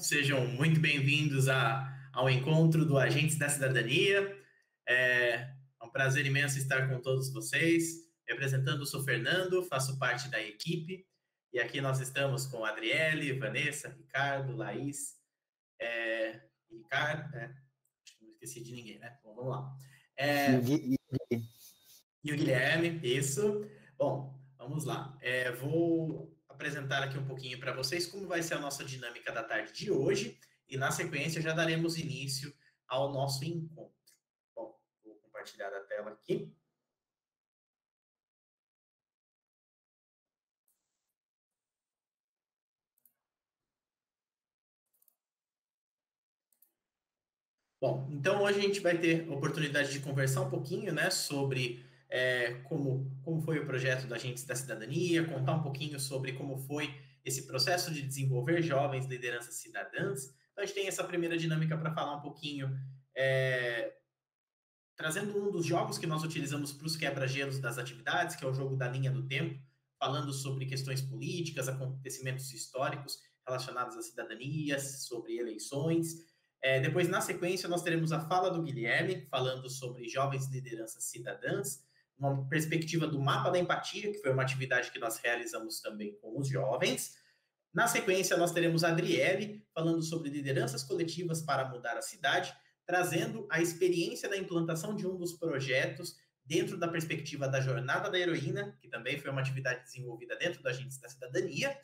Sejam muito bem-vindos ao encontro do Agentes da Cidadania. É, é um prazer imenso estar com todos vocês. Representando, sou Fernando, faço parte da equipe. E aqui nós estamos com Adriele, Vanessa, Ricardo, Laís, é, Ricardo, é, não esqueci de ninguém, né? Bom, vamos lá. É, e o Guilherme, isso. Bom, vamos lá. É, vou apresentar aqui um pouquinho para vocês como vai ser a nossa dinâmica da tarde de hoje e na sequência já daremos início ao nosso encontro. Bom, vou compartilhar a tela aqui. Bom, então hoje a gente vai ter oportunidade de conversar um pouquinho, né, sobre é, como, como foi o projeto da Agentes da Cidadania, contar um pouquinho sobre como foi esse processo de desenvolver jovens lideranças cidadãs. Então, a gente tem essa primeira dinâmica para falar um pouquinho, é, trazendo um dos jogos que nós utilizamos para os quebra-gelos das atividades, que é o jogo da linha do tempo, falando sobre questões políticas, acontecimentos históricos relacionados à cidadania, sobre eleições. É, depois, na sequência, nós teremos a fala do Guilherme, falando sobre jovens lideranças cidadãs uma perspectiva do mapa da empatia, que foi uma atividade que nós realizamos também com os jovens. Na sequência, nós teremos a Adriele falando sobre lideranças coletivas para mudar a cidade, trazendo a experiência da implantação de um dos projetos dentro da perspectiva da Jornada da Heroína, que também foi uma atividade desenvolvida dentro da Agência da Cidadania.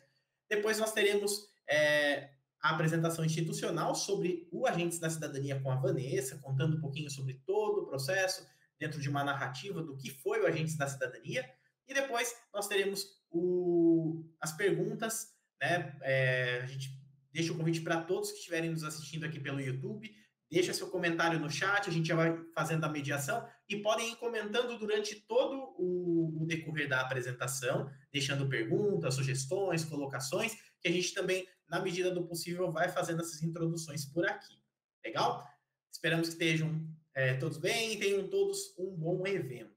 Depois nós teremos é, a apresentação institucional sobre o Agentes da Cidadania com a Vanessa, contando um pouquinho sobre todo o processo, dentro de uma narrativa do que foi o Agentes da Cidadania. E depois nós teremos o, as perguntas, né? É, a gente deixa o convite para todos que estiverem nos assistindo aqui pelo YouTube. Deixa seu comentário no chat, a gente já vai fazendo a mediação e podem ir comentando durante todo o, o decorrer da apresentação, deixando perguntas, sugestões, colocações, que a gente também, na medida do possível, vai fazendo essas introduções por aqui. Legal? Esperamos que estejam é, todos bem tenham todos um bom evento.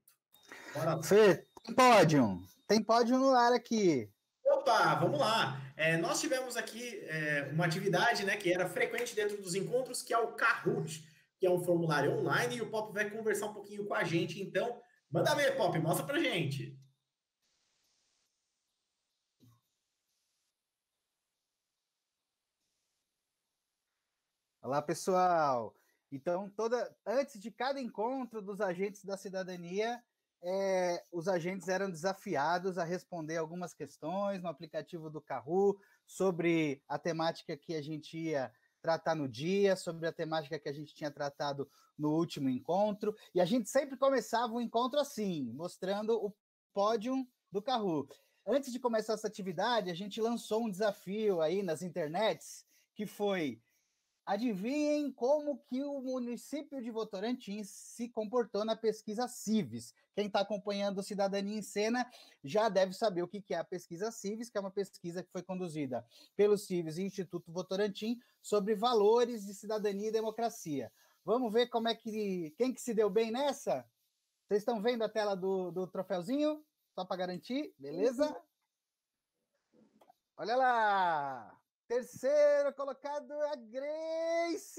Bora. Fê, tem pódio. Tem pódio no ar aqui. Opa, vamos lá. É, nós tivemos aqui é, uma atividade né, que era frequente dentro dos encontros, que é o Kahoot, que é um formulário online, e o Pop vai conversar um pouquinho com a gente. Então, manda ver, Pop, mostra pra gente. Olá, pessoal. Então, toda antes de cada encontro dos agentes da cidadania, é, os agentes eram desafiados a responder algumas questões no aplicativo do Carru sobre a temática que a gente ia tratar no dia, sobre a temática que a gente tinha tratado no último encontro. E a gente sempre começava o encontro assim, mostrando o pódio do Carru. Antes de começar essa atividade, a gente lançou um desafio aí nas internets, que foi Adivinhem como que o município de Votorantim se comportou na pesquisa Cives. Quem está acompanhando Cidadania em Cena já deve saber o que é a pesquisa Cives, que é uma pesquisa que foi conduzida pelo Cives e Instituto Votorantim sobre valores de cidadania e democracia. Vamos ver como é que quem que se deu bem nessa? Vocês estão vendo a tela do, do troféuzinho? Só para garantir, beleza? Olha lá! Terceiro colocado a Grace.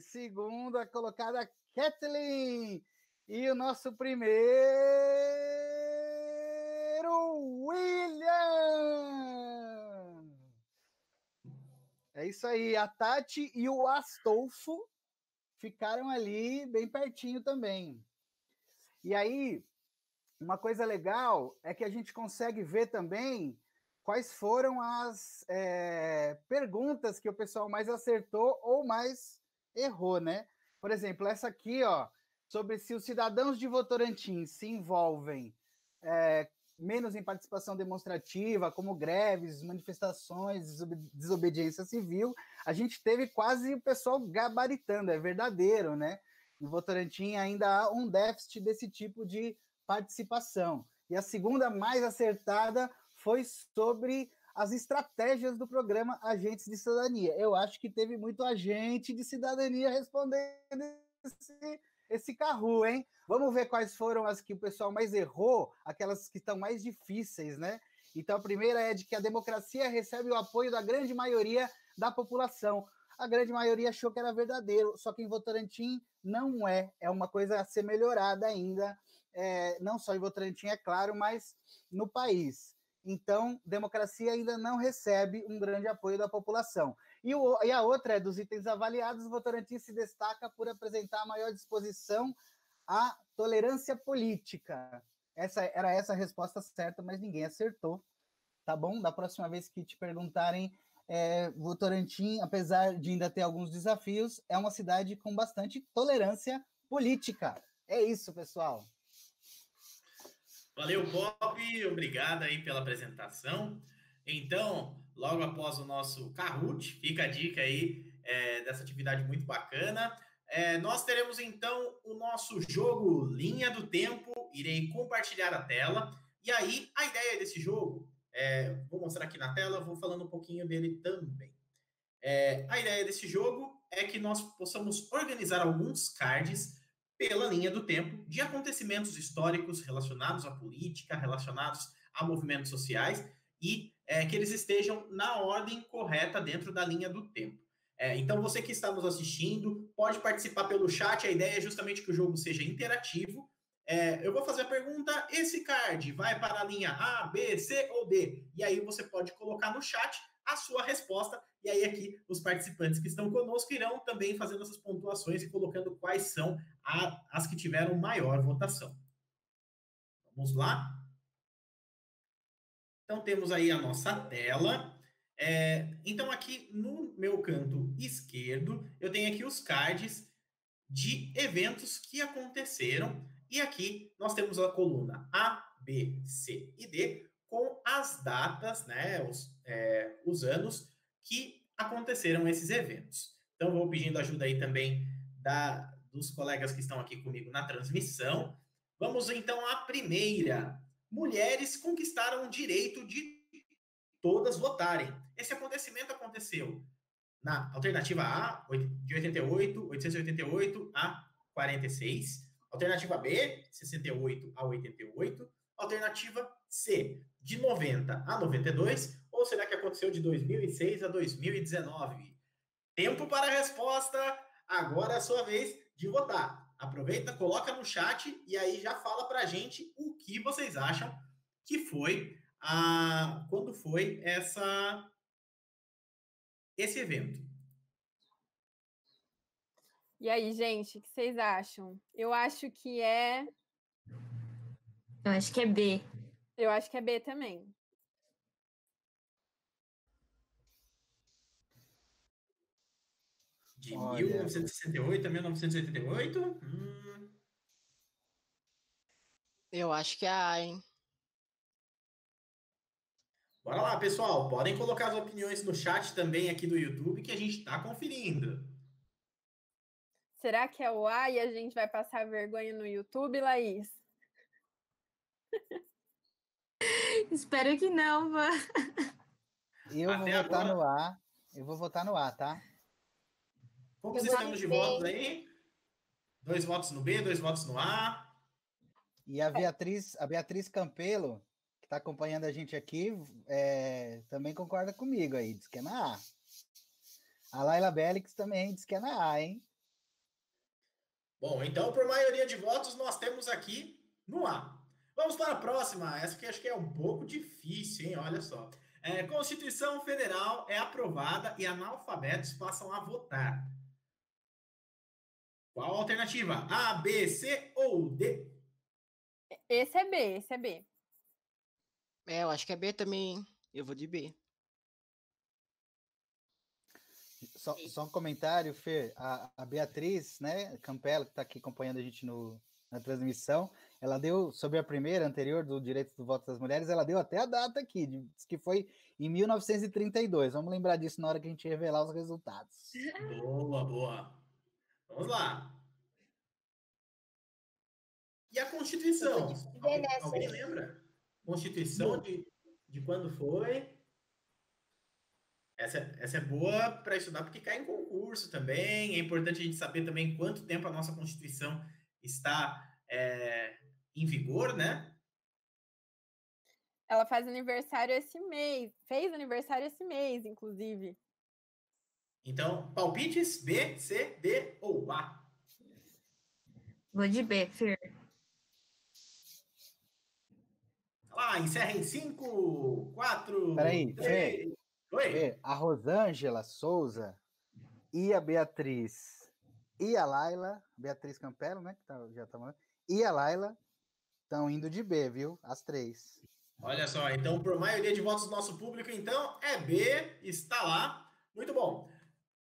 Segunda colocada a Kathleen. E o nosso primeiro, William. É isso aí. A Tati e o Astolfo ficaram ali bem pertinho também. E aí, uma coisa legal é que a gente consegue ver também quais foram as é, perguntas que o pessoal mais acertou ou mais errou, né? Por exemplo, essa aqui, ó, sobre se os cidadãos de Votorantim se envolvem é, menos em participação demonstrativa, como greves, manifestações, desobediência civil, a gente teve quase o pessoal gabaritando, é verdadeiro, né? Em Votorantim ainda há um déficit desse tipo de participação. E a segunda mais acertada foi sobre as estratégias do programa Agentes de Cidadania. Eu acho que teve muito agente de cidadania respondendo esse, esse carro, hein? Vamos ver quais foram as que o pessoal mais errou, aquelas que estão mais difíceis, né? Então, a primeira é de que a democracia recebe o apoio da grande maioria da população. A grande maioria achou que era verdadeiro, só que em Votorantim não é. É uma coisa a ser melhorada ainda, é, não só em Votorantim, é claro, mas no país. Então, democracia ainda não recebe um grande apoio da população. E, o, e a outra é dos itens avaliados, o Votorantim se destaca por apresentar maior disposição à tolerância política. Essa era essa a resposta certa, mas ninguém acertou. Tá bom? Da próxima vez que te perguntarem, é, Votorantim, apesar de ainda ter alguns desafios, é uma cidade com bastante tolerância política. É isso, pessoal. Valeu, Bob. Obrigado aí pela apresentação. Então, logo após o nosso Kahoot, fica a dica aí é, dessa atividade muito bacana. É, nós teremos então o nosso jogo Linha do Tempo. Irei compartilhar a tela. E aí, a ideia desse jogo, é, vou mostrar aqui na tela, vou falando um pouquinho dele também. É, a ideia desse jogo é que nós possamos organizar alguns cards pela linha do tempo de acontecimentos históricos relacionados à política, relacionados a movimentos sociais e é, que eles estejam na ordem correta dentro da linha do tempo. É, então, você que está nos assistindo, pode participar pelo chat. A ideia é justamente que o jogo seja interativo. É, eu vou fazer a pergunta: esse card vai para a linha A, B, C ou D? E aí você pode colocar no chat a sua resposta. E aí aqui os participantes que estão conosco irão também fazendo essas pontuações e colocando quais são a, as que tiveram maior votação. Vamos lá? Então temos aí a nossa tela. É, então aqui no meu canto esquerdo eu tenho aqui os cards de eventos que aconteceram e aqui nós temos a coluna A, B, C e D com as datas, né, os, é, os anos que aconteceram esses eventos. Então, vou pedindo ajuda aí também da, dos colegas que estão aqui comigo na transmissão. Vamos então à primeira. Mulheres conquistaram o direito de todas votarem. Esse acontecimento aconteceu na alternativa A, de 88, 888 a 46. Alternativa B, 68 a 88. Alternativa C, de 90 a 92 ou será que aconteceu de 2006 a 2019? Tempo para a resposta. Agora é a sua vez de votar. Aproveita, coloca no chat e aí já fala para a gente o que vocês acham que foi a quando foi essa esse evento. E aí, gente, o que vocês acham? Eu acho que é. Eu acho que é B. Eu acho que é B também. De Olha. 1968 a 1988? Hum. Eu acho que é A, hein? Bora lá, pessoal. Podem colocar as opiniões no chat também aqui do YouTube que a gente está conferindo. Será que é o A e a gente vai passar vergonha no YouTube, Laís? Espero que não, vá. Eu Até vou votar agora... no A. Eu vou votar no A, tá? Como vocês estamos de votos aí? Dois votos no B, dois votos no A. E a Beatriz, a Beatriz Campelo, que está acompanhando a gente aqui, é, também concorda comigo aí, diz que é na A. A Laila Bélix também diz que é na A, hein? Bom, então, por maioria de votos, nós temos aqui no A. Vamos para a próxima. Essa aqui acho que é um pouco difícil, hein? Olha só. É, Constituição Federal é aprovada e analfabetos passam a votar. Qual a alternativa? A, B, C ou D? Esse é B, esse é B. É, eu acho que é B também. Eu vou de B. Só, só um comentário, Fer. A, a Beatriz, né, Campelo, que está aqui acompanhando a gente no, na transmissão, ela deu, sobre a primeira anterior do direito do voto das mulheres, ela deu até a data aqui, diz que foi em 1932. Vamos lembrar disso na hora que a gente revelar os resultados. Boa, boa. Vamos lá. E a Constituição? Alguém, alguém lembra? Constituição de, de quando foi? Essa, essa é boa para estudar porque cai em concurso também. É importante a gente saber também quanto tempo a nossa Constituição está é, em vigor, né? Ela faz aniversário esse mês. Fez aniversário esse mês, inclusive. Então, palpites B, C, D ou A? Vou de B, Fer. Lá, encerra em 5, 4. Peraí, Fê. Oi. A Rosângela Souza e a Beatriz e a Laila, Beatriz Campelo, né? Que tá- já tá falando, e a Laila estão indo de B, viu? As três. Olha só, então, por maioria de votos do nosso público, então, é B, está lá. Muito bom.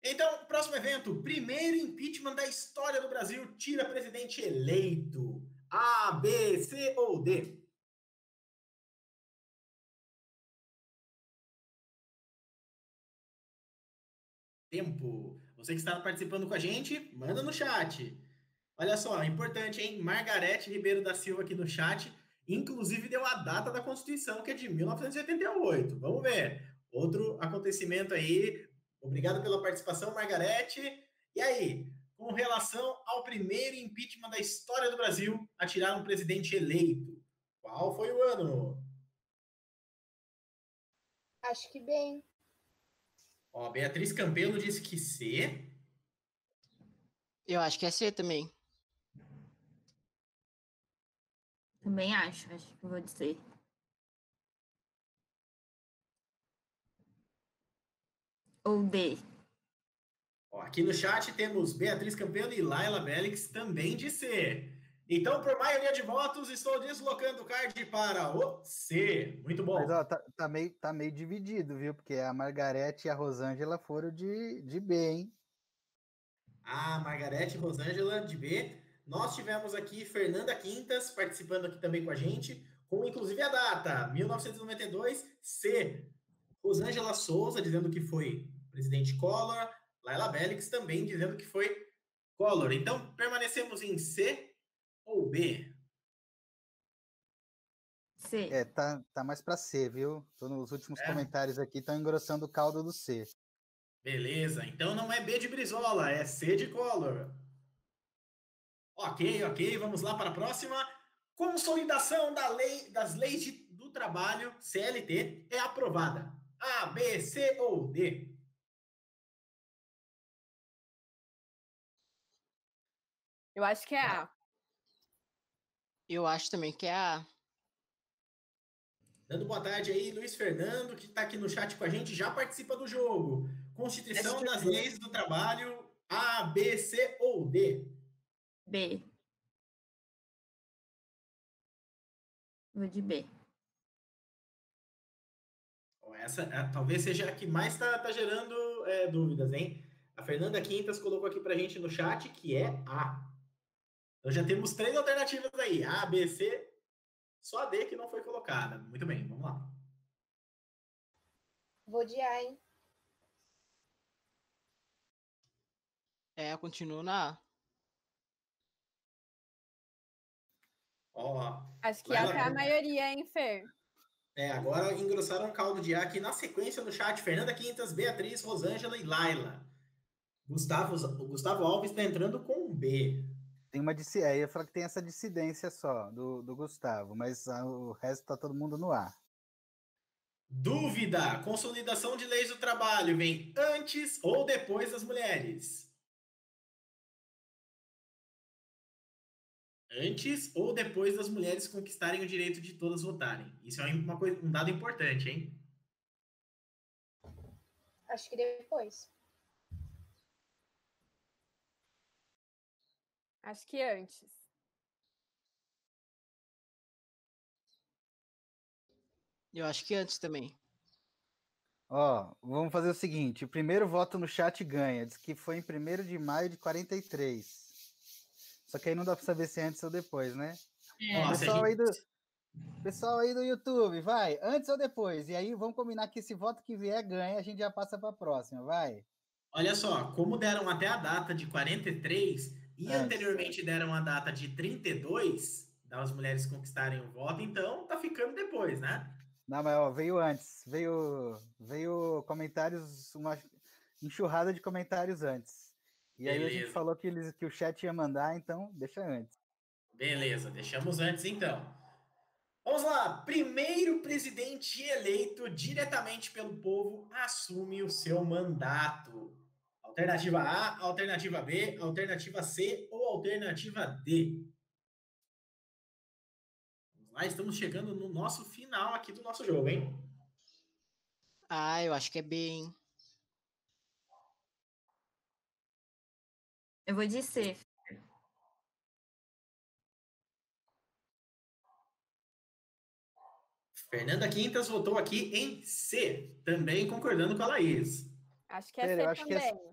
Então, próximo evento, primeiro impeachment da história do Brasil, tira presidente eleito. A, B, C ou D? Tempo. Você que está participando com a gente, manda no chat. Olha só, importante, hein? Margarete Ribeiro da Silva aqui no chat. Inclusive deu a data da Constituição, que é de 1988. Vamos ver. Outro acontecimento aí. Obrigado pela participação, Margarete. E aí, com relação ao primeiro impeachment da história do Brasil a tirar um presidente eleito, qual foi o ano? Acho que bem. Ó, Beatriz Campelo disse que C. Eu acho que é C também. Também acho. Acho que vou dizer. Ou D. Ó, aqui no chat temos Beatriz Campelo e Laila Belix também de C. Então, por maioria de votos, estou deslocando o card para o C. Muito bom. Mas ó, tá, tá meio, tá meio dividido, viu? Porque a Margarete e a Rosângela foram de, de B, hein? A Margarete Rosângela de B. Nós tivemos aqui Fernanda Quintas participando aqui também com a gente, com inclusive a data, 1992, C. Rosângela Souza dizendo que foi presidente Collor, Laila Belix também dizendo que foi Collor. Então, permanecemos em C ou B? C. É, tá, tá mais pra C, viu? Tô nos últimos É. comentários aqui, estão engrossando o caldo do C. Beleza, então não é B de Brizola, é C de Collor. Ok, ok, vamos lá para a próxima. Consolidação da lei, das leis de- do trabalho, CLT, é aprovada. A, B, C ou D? Eu acho que é A. Eu acho também que é A. Dando boa tarde aí, Luiz Fernando, que está aqui no chat com a gente, já participa do jogo. Constituição Essa das leis do trabalho, A, B, C ou D? B. Vou de B. Essa é, talvez seja a que mais está gerando é, dúvidas, hein? A Fernanda Quintas colocou aqui pra gente no chat que é A. Então já temos três alternativas aí: A, B, C. Só a D que não foi colocada. Muito bem, vamos lá. Vou de A, hein? É, eu continuo na A. Ó, Acho que essa é a maioria, hein, Fer? é, agora engrossaram o caldo de A aqui na sequência no chat: Fernanda Quintas, Beatriz, Rosângela e Laila. Gustavo, o Gustavo Alves está entrando com B. Tem uma dissi- é, eu ia falar que tem essa dissidência só do, do Gustavo, mas ah, o resto tá todo mundo no A. Dúvida: consolidação de leis do trabalho vem antes ou depois das mulheres? Antes ou depois das mulheres conquistarem o direito de todas votarem? Isso é uma coisa, um dado importante, hein? Acho que depois. Acho que antes. Eu acho que antes também. Ó, vamos fazer o seguinte: o primeiro voto no chat ganha. Diz que foi em 1 de maio de 43. Só que aí não dá pra saber se é antes ou depois, né? A pessoal, aí do, pessoal aí do YouTube, vai, antes ou depois? E aí vamos combinar que esse voto que vier ganha, a gente já passa pra próxima, vai. Olha só, como deram até a data de 43 e anteriormente deram a data de 32 das mulheres conquistarem o voto, então tá ficando depois, né? Não, mas ó, veio antes, veio, veio comentários, uma enxurrada de comentários antes. E aí a gente Beleza. falou que, eles, que o chat ia mandar, então deixa antes. Beleza, deixamos antes então. Vamos lá. Primeiro presidente eleito diretamente pelo povo assume o seu mandato. Alternativa A, alternativa B, alternativa C ou alternativa D? Vamos lá, estamos chegando no nosso final aqui do nosso jogo, hein? Ah, eu acho que é B, hein? Eu vou de C. Fernanda Quintas votou aqui em C, também concordando com a Laís. Acho que é Pera, C eu acho que é- também.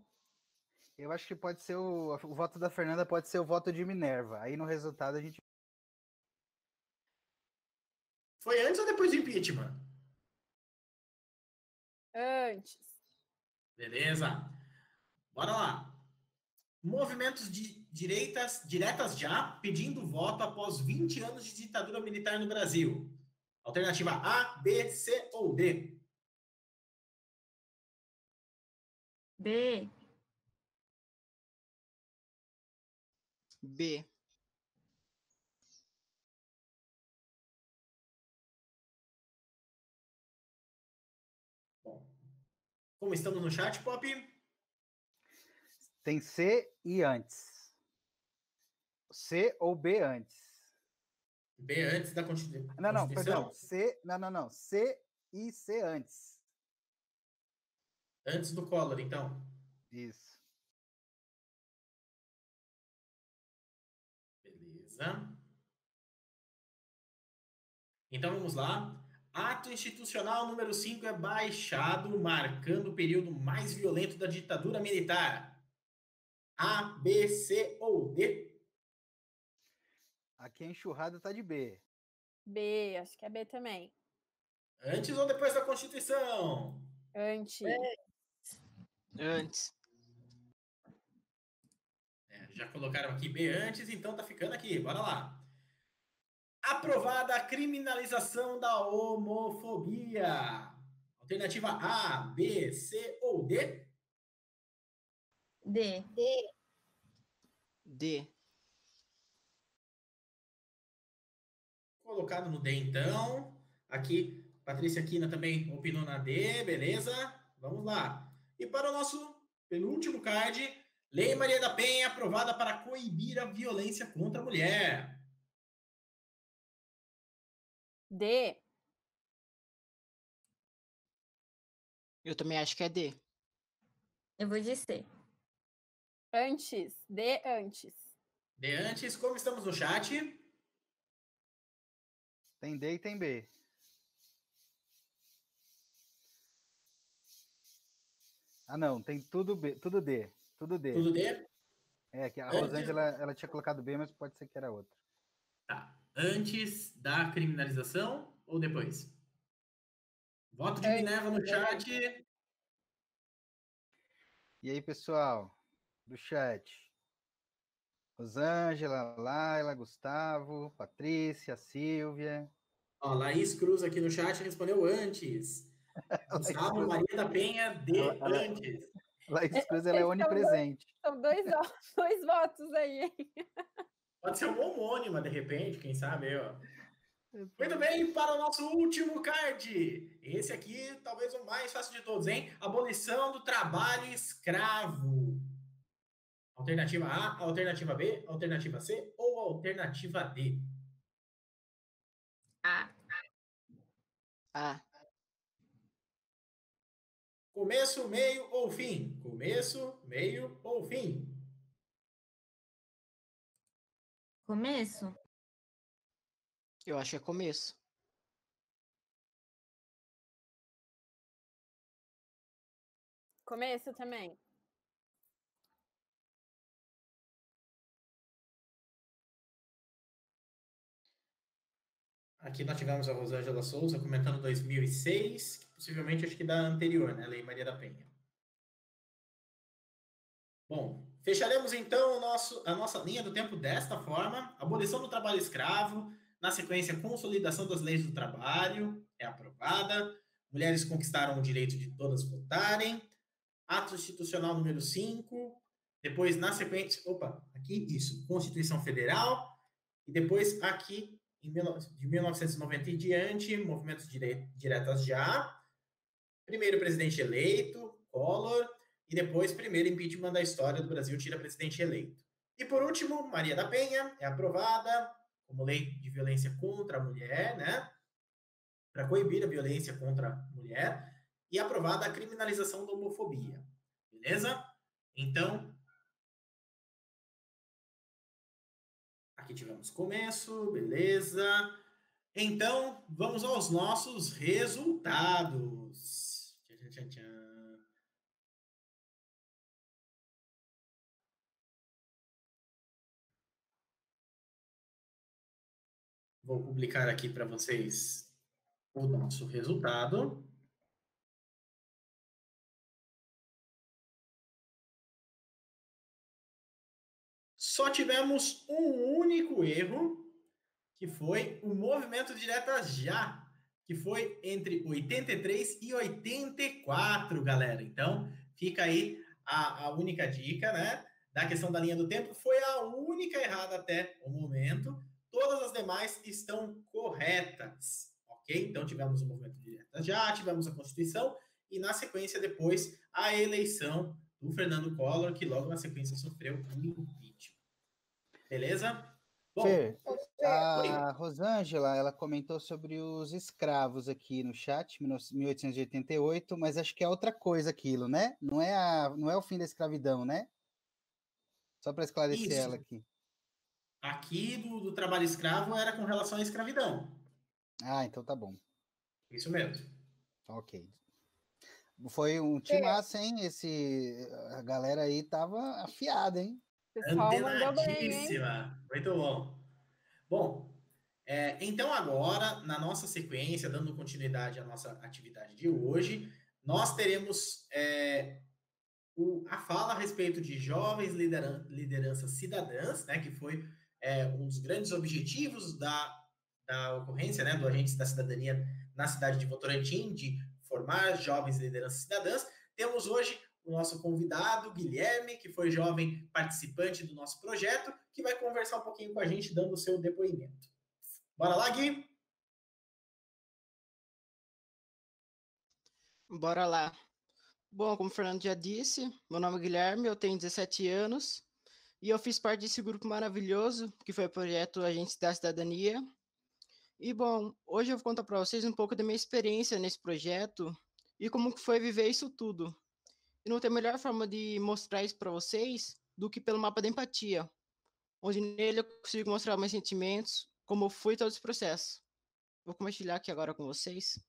Eu acho que pode ser o, o voto da Fernanda pode ser o voto de Minerva. Aí no resultado a gente Foi antes ou depois do impeachment? Antes. Beleza. Bora lá. Movimentos de direitas, diretas já pedindo voto após 20 anos de ditadura militar no Brasil. Alternativa A, B, C ou D? B. B. Bom, como estamos no chat, Pop? tem C e antes. C ou B antes. B antes da Constitu- Não, não, Constituição? perdão. C, não, não, não. C e C antes. Antes do Collor, então. Isso. Beleza. Então vamos lá. Ato institucional número 5 é baixado, marcando o período mais violento da ditadura militar. A, B, C ou D? Aqui a enxurrada tá de B. B, acho que é B também. Antes ou depois da Constituição? Antes. Antes. Já colocaram aqui B antes, então tá ficando aqui. Bora lá. Aprovada a criminalização da homofobia. Alternativa A, B, C ou D? D. D. D. Colocado no D, então. Aqui, Patrícia Quina também opinou na D, beleza? Vamos lá. E para o nosso penúltimo card, Lei Maria da Penha aprovada para coibir a violência contra a mulher. D. Eu também acho que é D. Eu vou de C. Antes. D antes. D antes, como estamos no chat? Tem D e tem B. Ah, não, tem tudo B, tudo D, tudo D. Tudo D? É, que a Antes- Rosângela, ela tinha colocado B, mas pode ser que era outra. Tá. Antes da criminalização ou depois? Voto de Antes, Minerva no chat. E aí, pessoal do chat? Rosângela, Laila, Gustavo, Patrícia, Silvia. Ó, Laís Cruz aqui no chat respondeu antes. Gustavo Maria da Penha, D Ela- ela- antes. Laís Cruz, ela é Esse é o dois. onipresente. São dois, dois votos aí, hein? Pode ser uma homônima, de repente, quem sabe aí, ó. Muito bem, para o nosso último card. Esse aqui, talvez o mais fácil de todos, hein? Abolição do trabalho escravo. Alternativa A, alternativa B, alternativa C ou alternativa D? A. A. Começo, meio ou fim? Começo, meio ou fim? Começo? Eu acho que é começo. Começo também. Aqui nós tivemos a Rosângela Souza comentando 2006, que possivelmente acho que da anterior, né? Lei Maria da Penha. Bom, fecharemos então nosso, a nossa linha do tempo desta forma: abolição do trabalho escravo, na sequência, consolidação das leis do trabalho, é aprovada. Mulheres conquistaram o direito de todas votarem. Ato institucional número 5. Depois, na sequência, opa, aqui, isso, Constituição Federal. E depois, aqui, em, de 1990 em diante, movimentos dire, diretas já, primeiro presidente eleito, Collor, e depois primeiro impeachment da história do Brasil tira presidente eleito. E por último, Maria da Penha é aprovada como lei de violência contra a mulher, né? Para coibir a violência contra a mulher e aprovada a criminalização da homofobia. Beleza? Então, aqui tivemos começo, beleza? Então, vamos aos nossos resultados. Tchan, tchan, tchan. Vou publicar aqui para vocês o nosso resultado. Só tivemos um único erro, que foi o movimento direta já, que foi entre 83 e 84, galera. Então, fica aí a, a única dica, né? Da questão da linha do tempo, foi a única errada até o momento. Todas as demais estão corretas, ok? Então tivemos o movimento direto já, tivemos a Constituição e na sequência depois a eleição do Fernando Collor, que logo na sequência sofreu um impeachment. Beleza? Fer, a Rosângela, ela comentou sobre os escravos aqui no chat, 1888, mas acho que é outra coisa aquilo, né? Não é, a, não é o fim da escravidão, né? Só para esclarecer Isso. ela aqui. Aqui do, do, trabalho escravo era com relação à escravidão. Ah, então tá bom. Isso mesmo. Ok. Foi um massa, hein? Esse, a galera aí tava afiada, hein? Antenadíssima. Muito bom. Bom, é, então agora, na nossa sequência, dando continuidade à nossa atividade de hoje, nós teremos é, o, a fala a respeito de jovens lideran lideranças cidadãs, né, que foi é, um dos grandes objetivos da, da ocorrência né, do Agentes da Cidadania na cidade de Votorantim, de formar jovens lideranças cidadãs. Temos hoje o nosso convidado, Guilherme, que foi jovem participante do nosso projeto, que vai conversar um pouquinho com a gente, dando o seu depoimento. Bora lá, Gui? Bora lá. Bom, como o Fernando já disse, meu nome é Guilherme, eu tenho 17 anos, e eu fiz parte desse grupo maravilhoso, que foi o projeto Agentes da Cidadania. E bom, hoje eu vou contar para vocês um pouco da minha experiência nesse projeto e como foi viver isso tudo. E não tem melhor forma de mostrar isso para vocês do que pelo mapa da empatia, onde nele eu consigo mostrar meus sentimentos, como foi todo esse processo. Vou compartilhar aqui agora com vocês.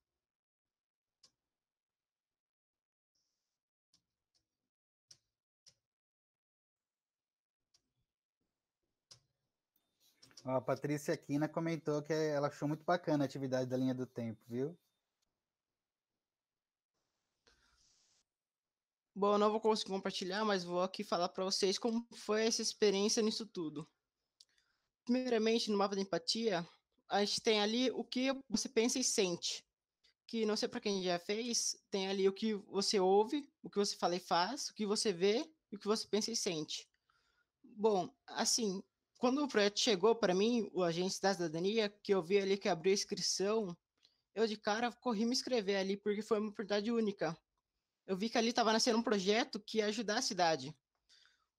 a Patrícia Aquina comentou que ela achou muito bacana a atividade da linha do tempo, viu? Bom, eu não vou conseguir compartilhar, mas vou aqui falar para vocês como foi essa experiência nisso tudo. Primeiramente, no mapa da empatia, a gente tem ali o que você pensa e sente. Que não sei para quem já fez, tem ali o que você ouve, o que você fala e faz, o que você vê e o que você pensa e sente. Bom, assim, quando o projeto chegou para mim, o Agente da Cidadania, que eu vi ali que abriu a inscrição, eu de cara corri me inscrever ali, porque foi uma oportunidade única. Eu vi que ali estava nascendo um projeto que ia ajudar a cidade,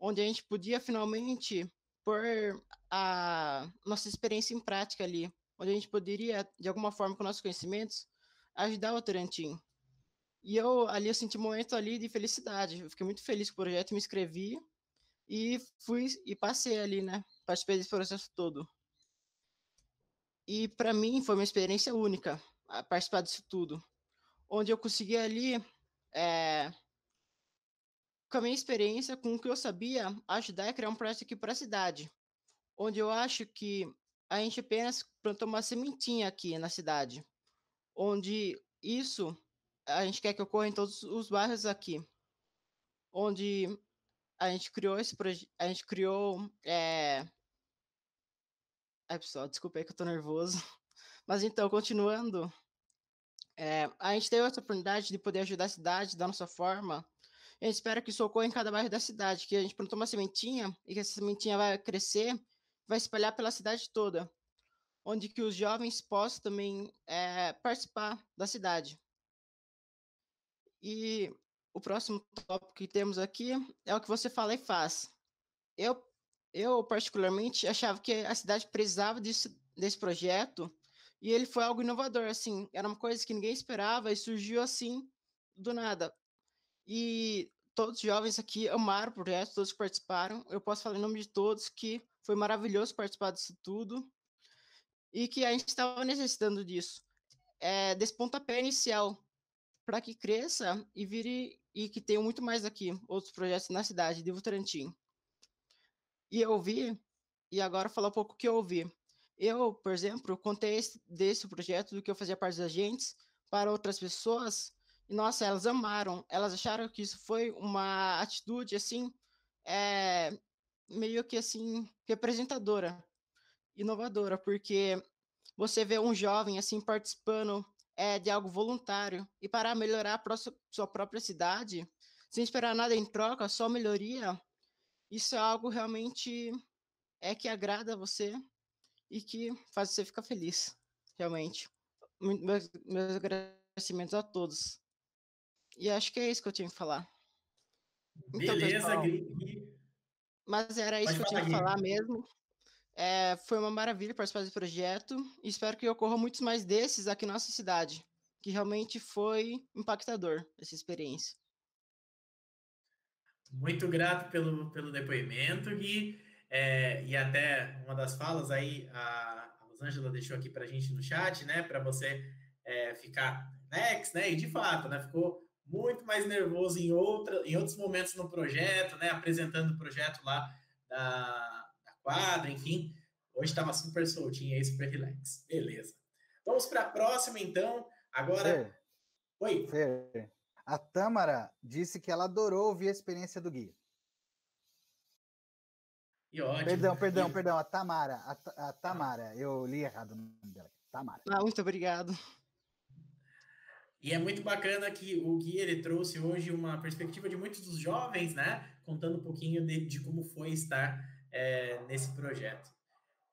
onde a gente podia finalmente pôr a nossa experiência em prática ali, onde a gente poderia, de alguma forma, com nossos conhecimentos, ajudar o Tarantim. E eu ali eu senti um momento ali de felicidade. Eu fiquei muito feliz com o projeto, me inscrevi e fui e passei ali, né? Participei desse processo todo. E para mim foi uma experiência única participar disso tudo, onde eu consegui ali, é, com a minha experiência, com o que eu sabia, ajudar a criar um projeto aqui para a cidade, onde eu acho que a gente apenas plantou uma sementinha aqui na cidade, onde isso a gente quer que ocorra em todos os bairros aqui, onde a gente criou esse projeto, a gente criou. É... Ai, pessoal, desculpa aí que eu tô nervoso. Mas então, continuando, é, a gente teve essa oportunidade de poder ajudar a cidade da nossa forma. A gente espera que isso ocorra em cada bairro da cidade, que a gente plantou uma sementinha e que essa sementinha vai crescer, vai espalhar pela cidade toda. onde que os jovens possam também é, participar da cidade. E o próximo tópico que temos aqui é o que você fala e faz. Eu, eu particularmente, achava que a cidade precisava disso, desse projeto e ele foi algo inovador, assim, era uma coisa que ninguém esperava e surgiu assim, do nada. E todos os jovens aqui amaram o projeto, todos que participaram. Eu posso falar em nome de todos que foi maravilhoso participar disso tudo e que a gente estava necessitando disso, é, desse pontapé inicial para que cresça e vire e que tenha muito mais aqui outros projetos na cidade de Votorantim. E eu vi, e agora falar um pouco o que eu ouvi. Eu, por exemplo, contei esse, desse projeto do que eu fazia parte dos agentes para outras pessoas e nossa, elas amaram, elas acharam que isso foi uma atitude assim, é, meio que assim representadora, inovadora, porque você vê um jovem assim participando é, de algo voluntário e para melhorar a sua própria cidade, sem esperar nada em troca, só melhoria, isso é algo realmente é que agrada você e que faz você ficar feliz, realmente. Meus, meus agradecimentos a todos. E acho que é isso que eu tinha que falar. Então, Beleza, então, Gui. Mas era isso Pode que eu tinha que falar mesmo. É, foi uma maravilha participar desse projeto e espero que ocorram muitos mais desses aqui na nossa cidade, que realmente foi impactador essa experiência. Muito grato pelo, pelo depoimento, Gui. É, e até uma das falas aí, a, a Rosângela deixou aqui para a gente no chat, né? Para você é, ficar next, né? E de fato, né? Ficou muito mais nervoso em, outra, em outros momentos no projeto, né? Apresentando o projeto lá da, quadra, enfim. Hoje estava super soltinho aí, super relax. Beleza. Vamos para a próxima, então. Agora. Oi. A Tâmara disse que ela adorou ouvir a experiência do Gui. E ótimo. Perdão, perdão, perdão. A Tamara. A, a Tamara. Eu li errado o nome dela. Tamara. Ah, muito obrigado. E é muito bacana que o Gui ele trouxe hoje uma perspectiva de muitos dos jovens, né? Contando um pouquinho de, de como foi estar é, nesse projeto.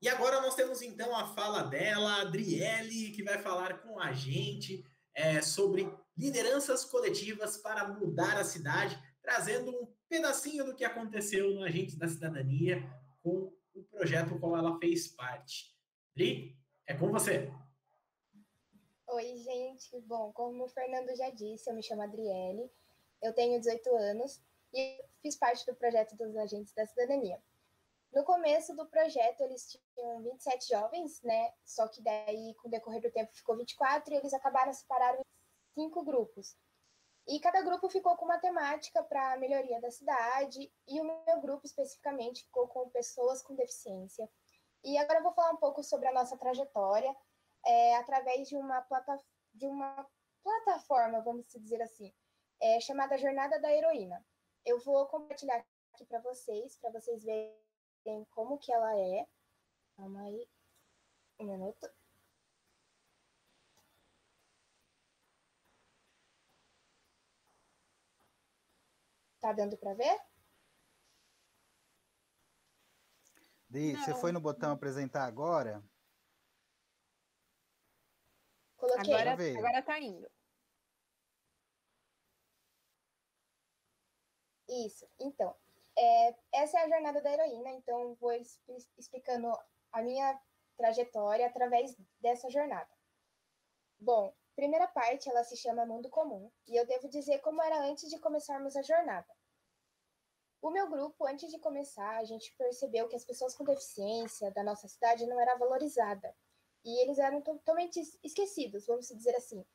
E agora nós temos então a fala dela, a Adriele, que vai falar com a gente é, sobre lideranças coletivas para mudar a cidade, trazendo um pedacinho do que aconteceu no Agentes da Cidadania com o projeto qual ela fez parte. Adri, é com você. Oi, gente. Bom, como o Fernando já disse, eu me chamo Adriele, eu tenho 18 anos e fiz parte do projeto dos Agentes da Cidadania. No começo do projeto, eles tinham 27 jovens, né? Só que daí, com o decorrer do tempo, ficou 24 e eles acabaram separados em cinco grupos. E cada grupo ficou com uma temática para a melhoria da cidade, e o meu grupo especificamente ficou com pessoas com deficiência. E agora eu vou falar um pouco sobre a nossa trajetória, é, através de uma, plata de uma plataforma, vamos dizer assim, é, chamada Jornada da Heroína. Eu vou compartilhar aqui para vocês, para vocês verem como que ela é. Calma aí. Um minuto. Tá dando para ver? Di, você foi no botão apresentar agora? Coloquei. Agora, agora tá indo. Isso. Então, é, essa é a jornada da heroína, então vou explicando a minha trajetória através dessa jornada. Bom, primeira parte ela se chama Mundo Comum, e eu devo dizer como era antes de começarmos a jornada. O meu grupo, antes de começar, a gente percebeu que as pessoas com deficiência da nossa cidade não era valorizada. E eles eram totalmente esquecidos, vamos dizer assim.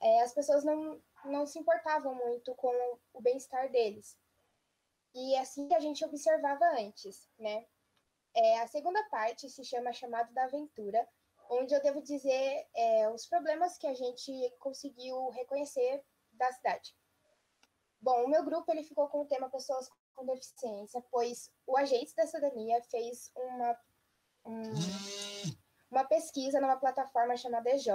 É, as pessoas não, não se importavam muito com o bem-estar deles. E é assim que a gente observava antes, né? É, a segunda parte se chama Chamado da Aventura, onde eu devo dizer é, os problemas que a gente conseguiu reconhecer da cidade. Bom, o meu grupo ele ficou com o tema Pessoas com Deficiência, pois o Agente da Cidadania fez uma, um, uma pesquisa numa plataforma chamada EJ,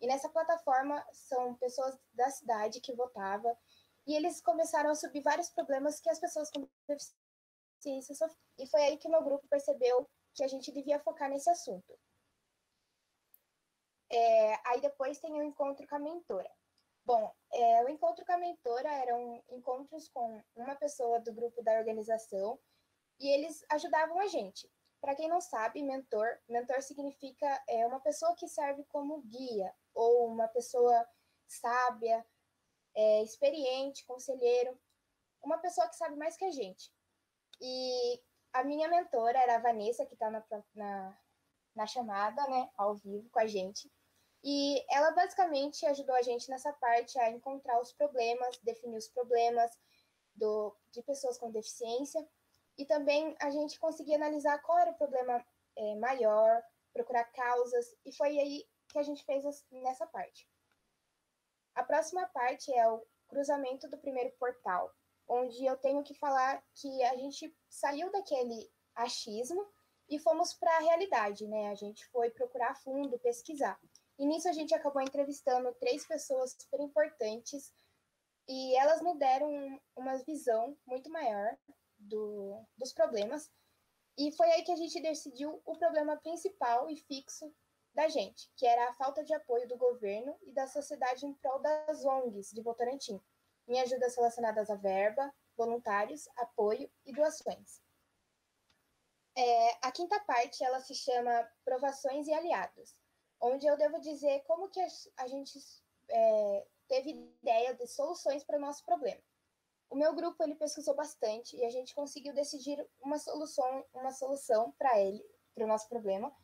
e nessa plataforma são pessoas da cidade que votavam e eles começaram a subir vários problemas que as pessoas com deficiência sofrem. E foi aí que meu grupo percebeu que a gente devia focar nesse assunto. É, aí depois tem o encontro com a mentora. Bom, é, o encontro com a mentora eram encontros com uma pessoa do grupo da organização e eles ajudavam a gente. Para quem não sabe, mentor, mentor significa é, uma pessoa que serve como guia ou uma pessoa sábia, é, experiente, conselheiro, uma pessoa que sabe mais que a gente. E a minha mentora era a Vanessa, que está na, na, na chamada, né, ao vivo com a gente. E ela basicamente ajudou a gente nessa parte a encontrar os problemas, definir os problemas do, de pessoas com deficiência. E também a gente conseguia analisar qual era o problema é, maior, procurar causas, e foi aí que a gente fez nessa parte. A próxima parte é o cruzamento do primeiro portal, onde eu tenho que falar que a gente saiu daquele achismo e fomos para a realidade, né? A gente foi procurar fundo, pesquisar. E nisso a gente acabou entrevistando três pessoas super importantes e elas nos deram uma visão muito maior do, dos problemas. E foi aí que a gente decidiu o problema principal e fixo da gente, que era a falta de apoio do governo e da sociedade em prol das ONGs de Votorantim, em ajudas relacionadas à verba, voluntários, apoio e doações. É, a quinta parte ela se chama Provações e Aliados, onde eu devo dizer como que a gente é, teve ideia de soluções para o nosso problema. O meu grupo ele pesquisou bastante e a gente conseguiu decidir uma solução, uma solução para ele, para o nosso problema,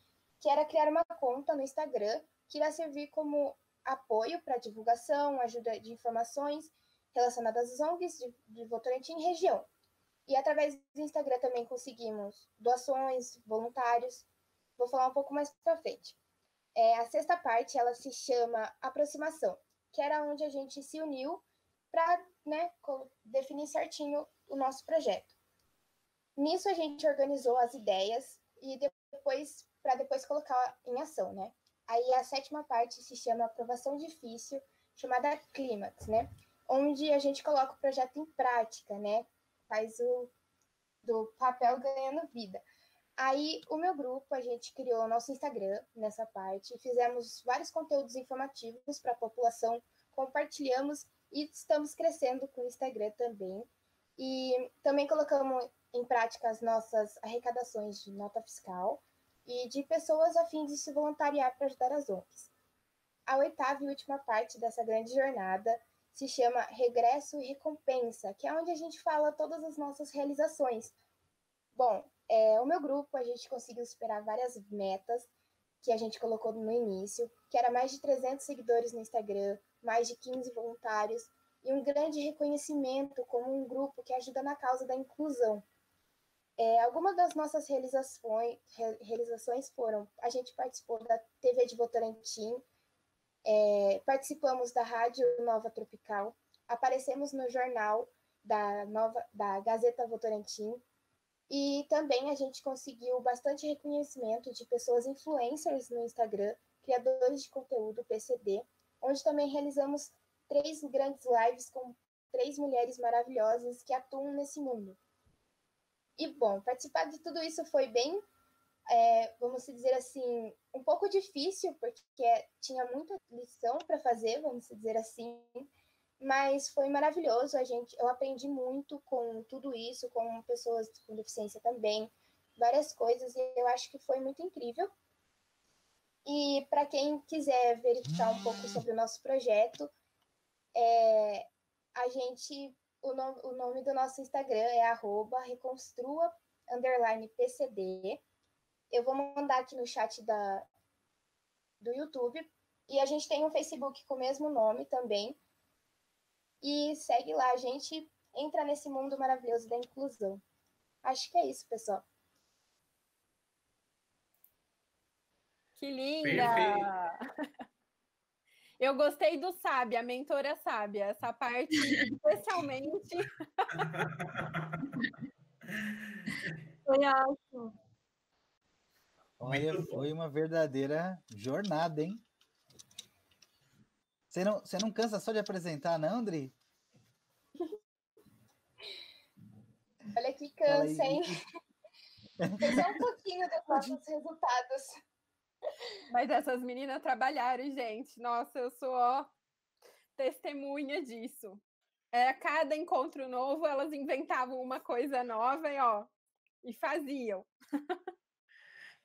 que era criar uma conta no Instagram que irá servir como apoio para divulgação, ajuda de informações relacionadas às ONGs de, de Votorantim em região. E através do Instagram também conseguimos doações, voluntários. Vou falar um pouco mais para frente. É, a sexta parte ela se chama aproximação, que era onde a gente se uniu para né, definir certinho o nosso projeto. Nisso a gente organizou as ideias e depois para depois colocar em ação, né? Aí a sétima parte se chama aprovação difícil, chamada clímax, né? Onde a gente coloca o projeto em prática, né? Faz o do papel ganhando vida. Aí, o meu grupo, a gente criou o nosso Instagram nessa parte, fizemos vários conteúdos informativos para a população, compartilhamos e estamos crescendo com o Instagram também. E também colocamos em prática as nossas arrecadações de nota fiscal e de pessoas a fim de se voluntariar para ajudar as ONGs. A oitava e última parte dessa grande jornada se chama Regresso e Recompensa, que é onde a gente fala todas as nossas realizações. Bom, é, o meu grupo, a gente conseguiu superar várias metas que a gente colocou no início, que era mais de 300 seguidores no Instagram, mais de 15 voluntários e um grande reconhecimento como um grupo que ajuda na causa da inclusão. É, algumas das nossas realizações, realizações foram: a gente participou da TV de Votorantim, é, participamos da Rádio Nova Tropical, aparecemos no jornal da, Nova, da Gazeta Votorantim, e também a gente conseguiu bastante reconhecimento de pessoas influencers no Instagram, criadores de conteúdo PCD, onde também realizamos três grandes lives com três mulheres maravilhosas que atuam nesse mundo. E, bom, participar de tudo isso foi bem, é, vamos dizer assim, um pouco difícil, porque tinha muita lição para fazer, vamos dizer assim, mas foi maravilhoso. A gente, eu aprendi muito com tudo isso, com pessoas com deficiência também, várias coisas, e eu acho que foi muito incrível. E para quem quiser verificar um pouco sobre o nosso projeto, é, a gente, o, no, o nome do nosso Instagram é arroba reconstrua PCD. Eu vou mandar aqui no chat da, do YouTube. E a gente tem um Facebook com o mesmo nome também. E segue lá, a gente entra nesse mundo maravilhoso da inclusão. Acho que é isso, pessoal. Que linda! Eu gostei do sábia, a mentora sábia, essa parte especialmente. Foi ótimo. Olha, foi uma verdadeira jornada, hein? Você não, você não cansa só de apresentar, não, André? Olha que cansa, hein? Só um pouquinho dos nossos resultados. Mas essas meninas trabalharam, gente. Nossa, eu sou ó, testemunha disso. É, a cada encontro novo, elas inventavam uma coisa nova e ó, e faziam.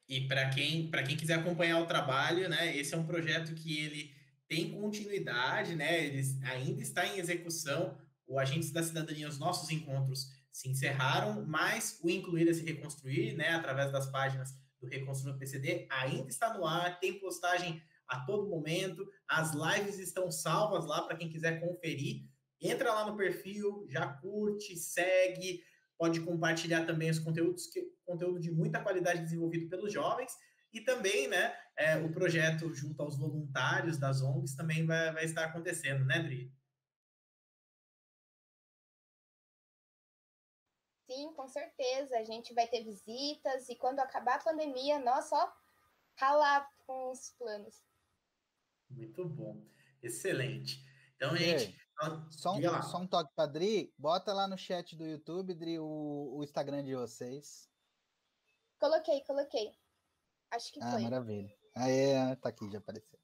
E para quem, quem quiser acompanhar o trabalho, né, esse é um projeto que ele tem continuidade, né, ele ainda está em execução. O Agentes da Cidadania, os nossos encontros se encerraram, mas o Incluir se Reconstruir, né, através das páginas do Reconstruindo PCD, ainda está no ar, tem postagem a todo momento, as lives estão salvas lá para quem quiser conferir. Entra lá no perfil, já curte, segue, pode compartilhar também os conteúdos, que, conteúdo de muita qualidade desenvolvido pelos jovens, e também, né, é, o projeto junto aos voluntários das ONGs também vai, vai estar acontecendo, né, Dri? Sim, com certeza. A gente vai ter visitas e quando acabar a pandemia, nós só ralar com os planos. Muito bom. Excelente. Então, gente. só, um, só um toque para Dri. Bota lá no chat do YouTube, Dri, o, o Instagram de vocês. Coloquei, coloquei. Acho que ah, foi. Maravilha. Ah, é, tá aqui, já apareceu.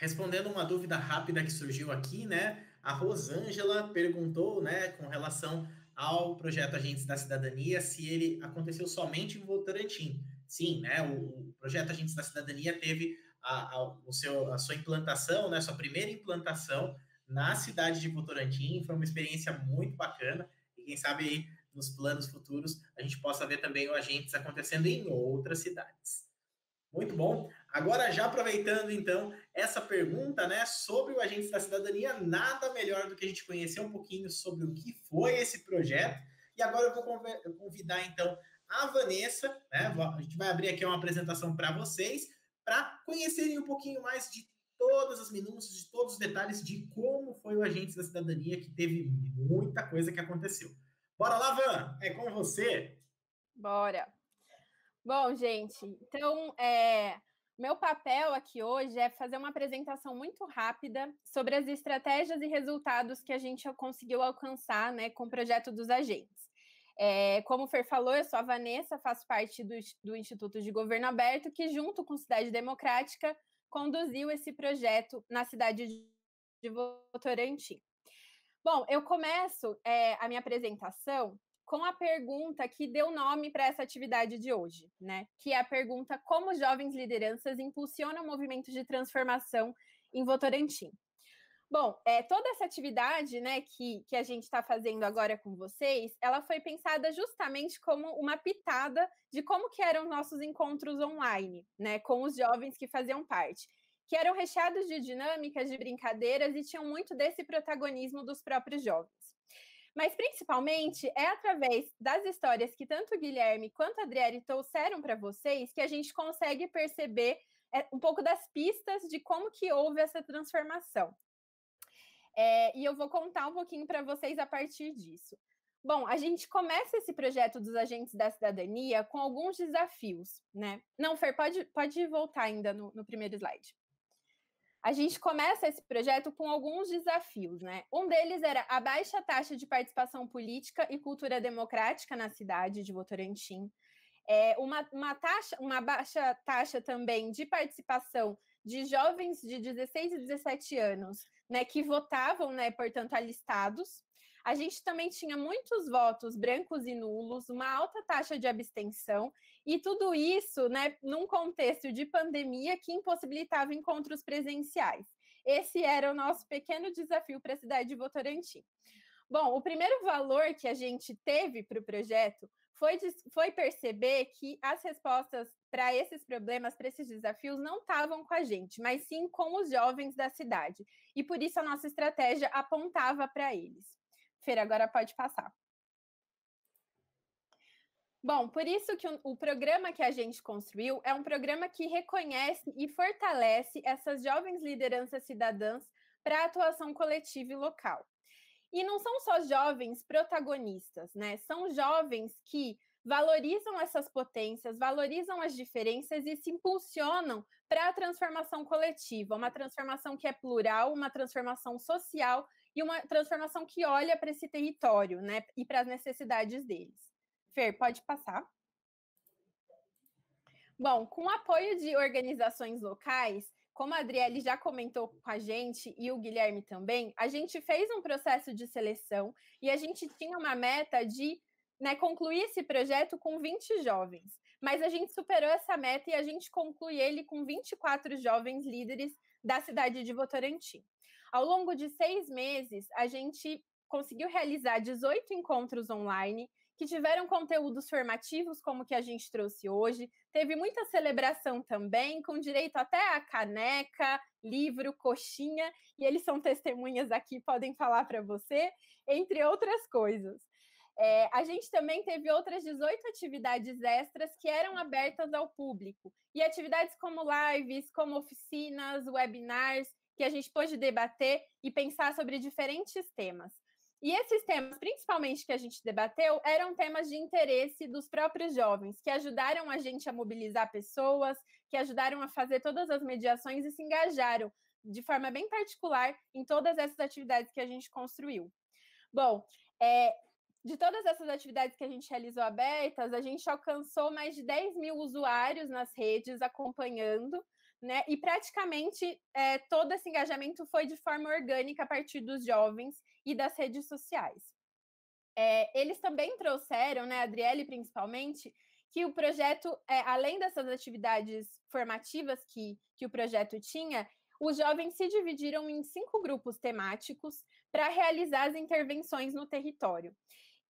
Respondendo uma dúvida rápida que surgiu aqui, né? A Rosângela perguntou, né, com relação ao projeto Agentes da Cidadania se ele aconteceu somente em Votorantim. Sim, né? O, o projeto Agentes da Cidadania teve a, a, o seu, a sua implantação, né? Sua primeira implantação na cidade de Votorantim. Foi uma experiência muito bacana. E quem sabe aí nos planos futuros a gente possa ver também o Agentes acontecendo em outras cidades. Muito bom. Agora, já aproveitando, então, essa pergunta, né, sobre o Agentes da Cidadania, nada melhor do que a gente conhecer um pouquinho sobre o que foi esse projeto. E agora eu vou convidar, então, a Vanessa, né, a gente vai abrir aqui uma apresentação para vocês, para conhecerem um pouquinho mais de todas as minúcias, de todos os detalhes de como foi o Agentes da Cidadania, que teve muita coisa que aconteceu. Bora lá, Van, é com você. Bora. Bom, gente, então, é, meu papel aqui hoje é fazer uma apresentação muito rápida sobre as estratégias e resultados que a gente conseguiu alcançar né, com o projeto dos agentes. É, como o Fer falou, eu sou a Vanessa, faço parte do, do Instituto de Governo Aberto, que, junto com Cidade Democrática, conduziu esse projeto na cidade de Votorantim. Bom, eu começo é, a minha apresentação com a pergunta que deu nome para essa atividade de hoje, né? Que é a pergunta como jovens lideranças impulsionam movimentos de transformação em Votorantim. Bom, é, toda essa atividade né, que, que a gente está fazendo agora com vocês, ela foi pensada justamente como uma pitada de como que eram nossos encontros online, né, com os jovens que faziam parte, que eram recheados de dinâmicas, de brincadeiras e tinham muito desse protagonismo dos próprios jovens. Mas principalmente é através das histórias que tanto Guilherme quanto Adriele trouxeram para vocês que a gente consegue perceber é, um pouco das pistas de como que houve essa transformação. É, e eu vou contar um pouquinho para vocês a partir disso. Bom, a gente começa esse projeto dos agentes da cidadania com alguns desafios, né? Não, Fer, pode, pode voltar ainda no, no primeiro slide a gente começa esse projeto com alguns desafios, né? Um deles era a baixa taxa de participação política e cultura democrática na cidade de Votorantim. É, uma, uma, taxa, uma baixa taxa também de participação de jovens de 16 e 17 anos, né, que votavam, né, portanto, alistados. A gente também tinha muitos votos brancos e nulos, uma alta taxa de abstenção, e tudo isso né, num contexto de pandemia que impossibilitava encontros presenciais. Esse era o nosso pequeno desafio para a cidade de Votorantim. Bom, o primeiro valor que a gente teve para o projeto foi, foi perceber que as respostas para esses problemas, para esses desafios, não estavam com a gente, mas sim com os jovens da cidade. E por isso a nossa estratégia apontava para eles. Feira, agora pode passar. Bom, por isso que o, o, programa que a gente construiu é um programa que reconhece e fortalece essas jovens lideranças cidadãs para a atuação coletiva e local. E não são só jovens protagonistas, né? São jovens que valorizam essas potências, valorizam as diferenças e se impulsionam para a transformação coletiva, uma transformação que é plural, uma transformação social e uma transformação que olha para esse território, né, e para as necessidades deles. Fer, pode passar. Bom, com o apoio de organizações locais, como a Adriele já comentou com a gente e o Guilherme também, a gente fez um processo de seleção e a gente tinha uma meta de né, concluir esse projeto com 20 jovens. Mas a gente superou essa meta e a gente conclui ele com 24 jovens líderes da cidade de Votorantim. Ao longo de seis meses, a gente conseguiu realizar 18 encontros online que tiveram conteúdos formativos, como que a gente trouxe hoje. Teve muita celebração também, com direito até a caneca, livro, coxinha, e eles são testemunhas aqui, podem falar para você, entre outras coisas. É, a gente também teve outras 18 atividades extras que eram abertas ao público. E atividades como lives, como oficinas, webinars, que a gente pôde debater e pensar sobre diferentes temas. E esses temas, principalmente que a gente debateu, eram temas de interesse dos próprios jovens, que ajudaram a gente a mobilizar pessoas, que ajudaram a fazer todas as mediações e se engajaram de forma bem particular em todas essas atividades que a gente construiu. Bom, é, de todas essas atividades que a gente realizou abertas, a gente alcançou mais de 10 mil usuários nas redes acompanhando, né? E praticamente é, todo esse engajamento foi de forma orgânica a partir dos jovens e das redes sociais. É, eles também trouxeram, né, a Adriele principalmente, que o projeto, é, além dessas atividades formativas que, que o projeto tinha, os jovens se dividiram em cinco grupos temáticos para realizar as intervenções no território.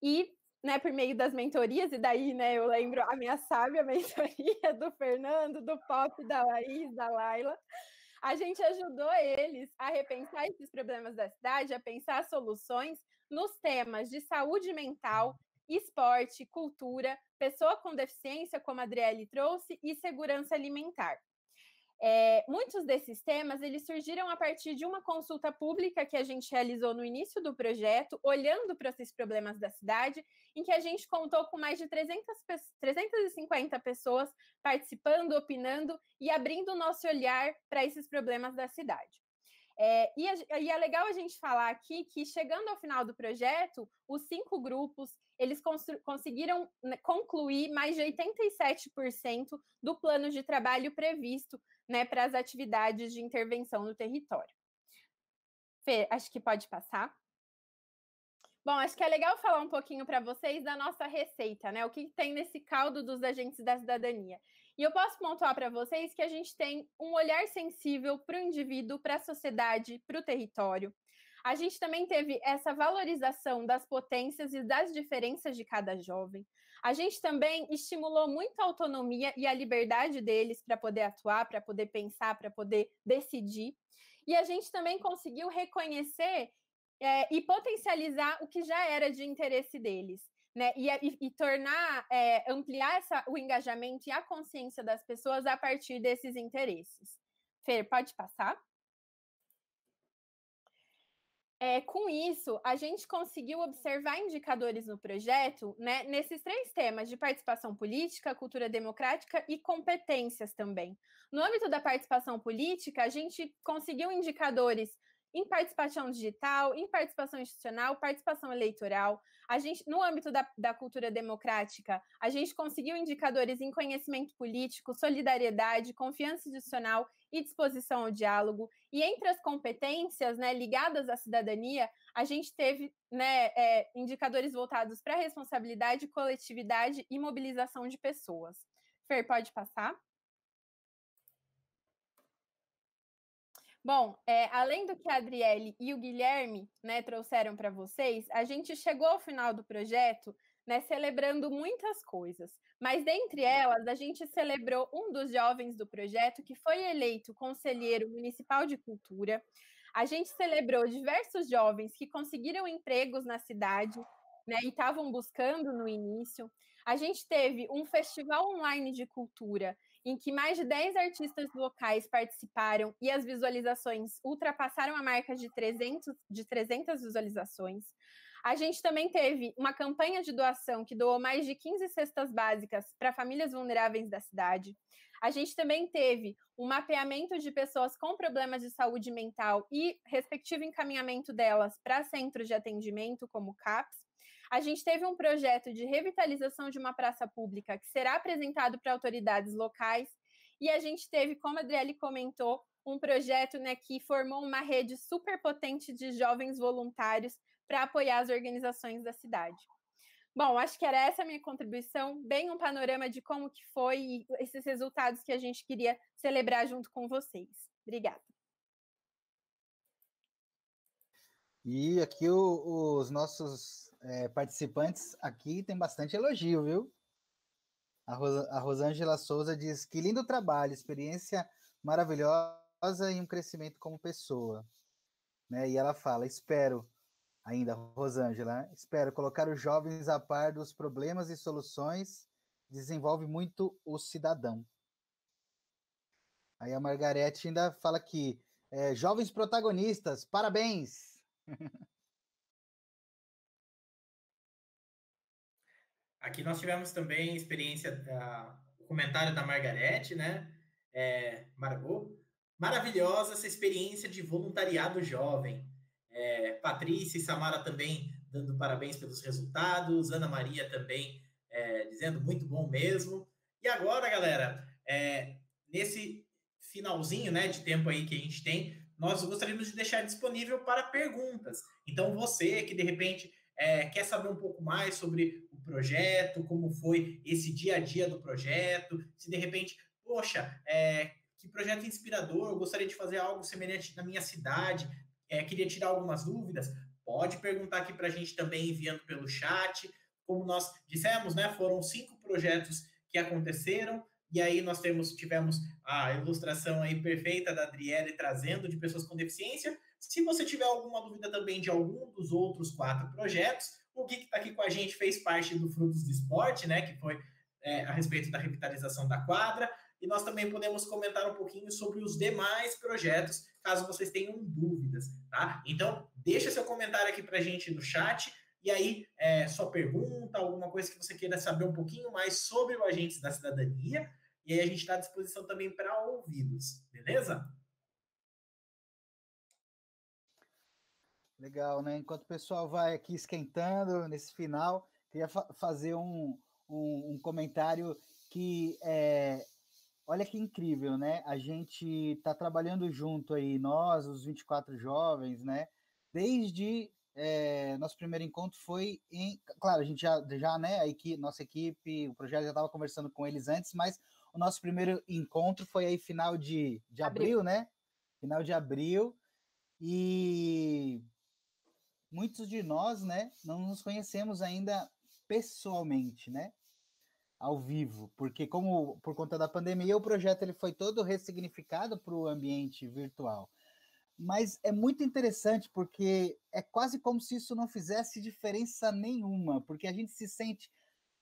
E, né, por meio das mentorias, e daí, né, eu lembro a minha sábia mentoria do Fernando, do Pop, da Laís, da Laila, a gente ajudou eles a repensar esses problemas da cidade, a pensar soluções nos temas de saúde mental, esporte, cultura, pessoa com deficiência, como a Adriele trouxe, e segurança alimentar. É, muitos desses temas eles surgiram a partir de uma consulta pública que a gente realizou no início do projeto, olhando para esses problemas da cidade, em que a gente contou com mais de 300, 350 pessoas participando, opinando e abrindo o nosso olhar para esses problemas da cidade. É, e, a, e, é legal a gente falar aqui que, chegando ao final do projeto, os cinco grupos eles conseguiram né, concluir mais de 87% do plano de trabalho previsto né, para as atividades de intervenção no território. Fê, acho que pode passar. Bom, acho que é legal falar um pouquinho para vocês da nossa receita, né? O que tem nesse caldo dos agentes da cidadania. E eu posso pontuar para vocês que a gente tem um olhar sensível para o indivíduo, para a sociedade, para o território. A gente também teve essa valorização das potências e das diferenças de cada jovem. A gente também estimulou muito a autonomia e a liberdade deles para poder atuar, para poder pensar, para poder decidir. E a gente também conseguiu reconhecer é, e potencializar o que já era de interesse deles. Né, e, e, tornar, é, ampliar essa, o engajamento e a consciência das pessoas a partir desses interesses. Fer, pode passar? É, com isso, a gente conseguiu observar indicadores no projeto né, nesses três temas de participação política, cultura democrática e competências também. No âmbito da participação política, a gente conseguiu indicadores em participação digital, em participação institucional, participação eleitoral. A gente, no âmbito da, da cultura democrática, a gente conseguiu indicadores em conhecimento político, solidariedade, confiança institucional e disposição ao diálogo. E entre as competências né, ligadas à cidadania, a gente teve né, é, indicadores voltados para responsabilidade, coletividade e mobilização de pessoas. Fer, pode passar? Bom, é, além do que a Adriele e o Guilherme né, trouxeram para vocês, a gente chegou ao final do projeto né, celebrando muitas coisas. Mas dentre elas, a gente celebrou um dos jovens do projeto que foi eleito conselheiro municipal de cultura. A gente celebrou diversos jovens que conseguiram empregos na cidade né, e estavam buscando no início. A gente teve um festival online de cultura em que mais de 10 artistas locais participaram e as visualizações ultrapassaram a marca de 300, de 300 visualizações. A gente também teve uma campanha de doação que doou mais de 15 cestas básicas para famílias vulneráveis da cidade. A gente também teve um mapeamento de pessoas com problemas de saúde mental e respectivo encaminhamento delas para centros de atendimento, como CAPS. A gente teve um projeto de revitalização de uma praça pública que será apresentado para autoridades locais. E a gente teve, como a Adriele comentou, um projeto né, que formou uma rede super potente de jovens voluntários para apoiar as organizações da cidade. Bom, acho que era essa a minha contribuição, bem um panorama de como que foi esses resultados que a gente queria celebrar junto com vocês. Obrigada. E aqui o, os nossos é, participantes aqui tem bastante elogio, viu? A, Rosa, a Rosângela Souza diz que lindo trabalho, experiência maravilhosa e um crescimento como pessoa. Né? E ela fala, espero ainda, Rosângela, espero colocar os jovens a par dos problemas e soluções, desenvolve muito o cidadão. Aí a Margarete ainda fala que é, jovens protagonistas, parabéns! Aqui nós tivemos também experiência, da, o comentário da Margarete, né? É, Margot, maravilhosa essa experiência de voluntariado jovem. É, Patrícia e Samara também dando parabéns pelos resultados, Ana Maria também é, dizendo muito bom mesmo. E agora, galera, é, nesse finalzinho né, de tempo aí que a gente tem, nós gostaríamos de deixar disponível para perguntas. Então, você que de repente é, quer saber um pouco mais sobre o projeto, como foi esse dia a dia do projeto, se de repente, poxa, é, que projeto inspirador, eu gostaria de fazer algo semelhante na minha cidade, é, queria tirar algumas dúvidas, pode perguntar aqui para a gente também enviando pelo chat. Como nós dissemos, né, foram cinco projetos que aconteceram, e aí nós temos, tivemos a ilustração aí perfeita da Adriele trazendo de pessoas com deficiência. Se você tiver alguma dúvida também de algum dos outros quatro projetos, o Gui que está aqui com a gente fez parte do Frutos do Esporte, né? Que foi é, a respeito da revitalização da quadra. E nós também podemos comentar um pouquinho sobre os demais projetos, caso vocês tenham dúvidas, tá? Então, deixa seu comentário aqui para a gente no chat. E aí, é, sua pergunta, alguma coisa que você queira saber um pouquinho mais sobre o Agentes da Cidadania. E aí a gente está à disposição também para ouvi-los, beleza? Legal, né? Enquanto o pessoal vai aqui esquentando nesse final, queria fa fazer um, um, um, comentário que é, olha que incrível, né? A gente está trabalhando junto aí, nós, os 24 jovens, né? Desde é, nosso primeiro encontro foi em. Claro, a gente já, já né? A equipe, nossa equipe, o projeto já estava conversando com eles antes, mas o nosso primeiro encontro foi aí final de, de abril, abril, né? Final de abril. E muitos de nós, né, não nos conhecemos ainda pessoalmente, né? Ao vivo, porque como por conta da pandemia o projeto ele foi todo ressignificado para o ambiente virtual. Mas é muito interessante porque é quase como se isso não fizesse diferença nenhuma, porque a gente se sente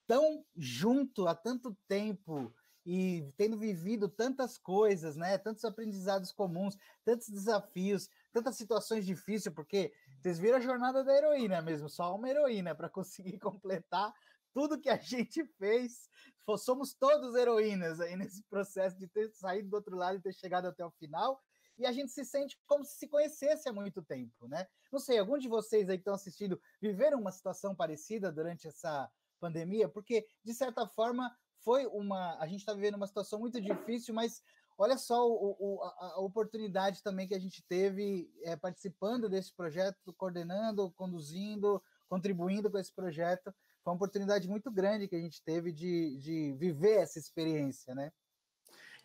tão junto há tanto tempo e tendo vivido tantas coisas, né? Tantos aprendizados comuns, tantos desafios, tantas situações difíceis, porque vocês viram a jornada da heroína mesmo, só uma heroína para conseguir completar tudo que a gente fez. Somos todos heroínas aí nesse processo de ter saído do outro lado e ter chegado até o final. E a gente se sente como se se conhecesse há muito tempo, né? Não sei, algum de vocês aí que estão assistindo viveram uma situação parecida durante essa pandemia? Porque, de certa forma, foi uma. A gente está vivendo uma situação muito difícil, mas olha só o, o, a, oportunidade também que a gente teve é, participando desse projeto, coordenando, conduzindo, contribuindo com esse projeto. Foi uma oportunidade muito grande que a gente teve de, de viver essa experiência, né?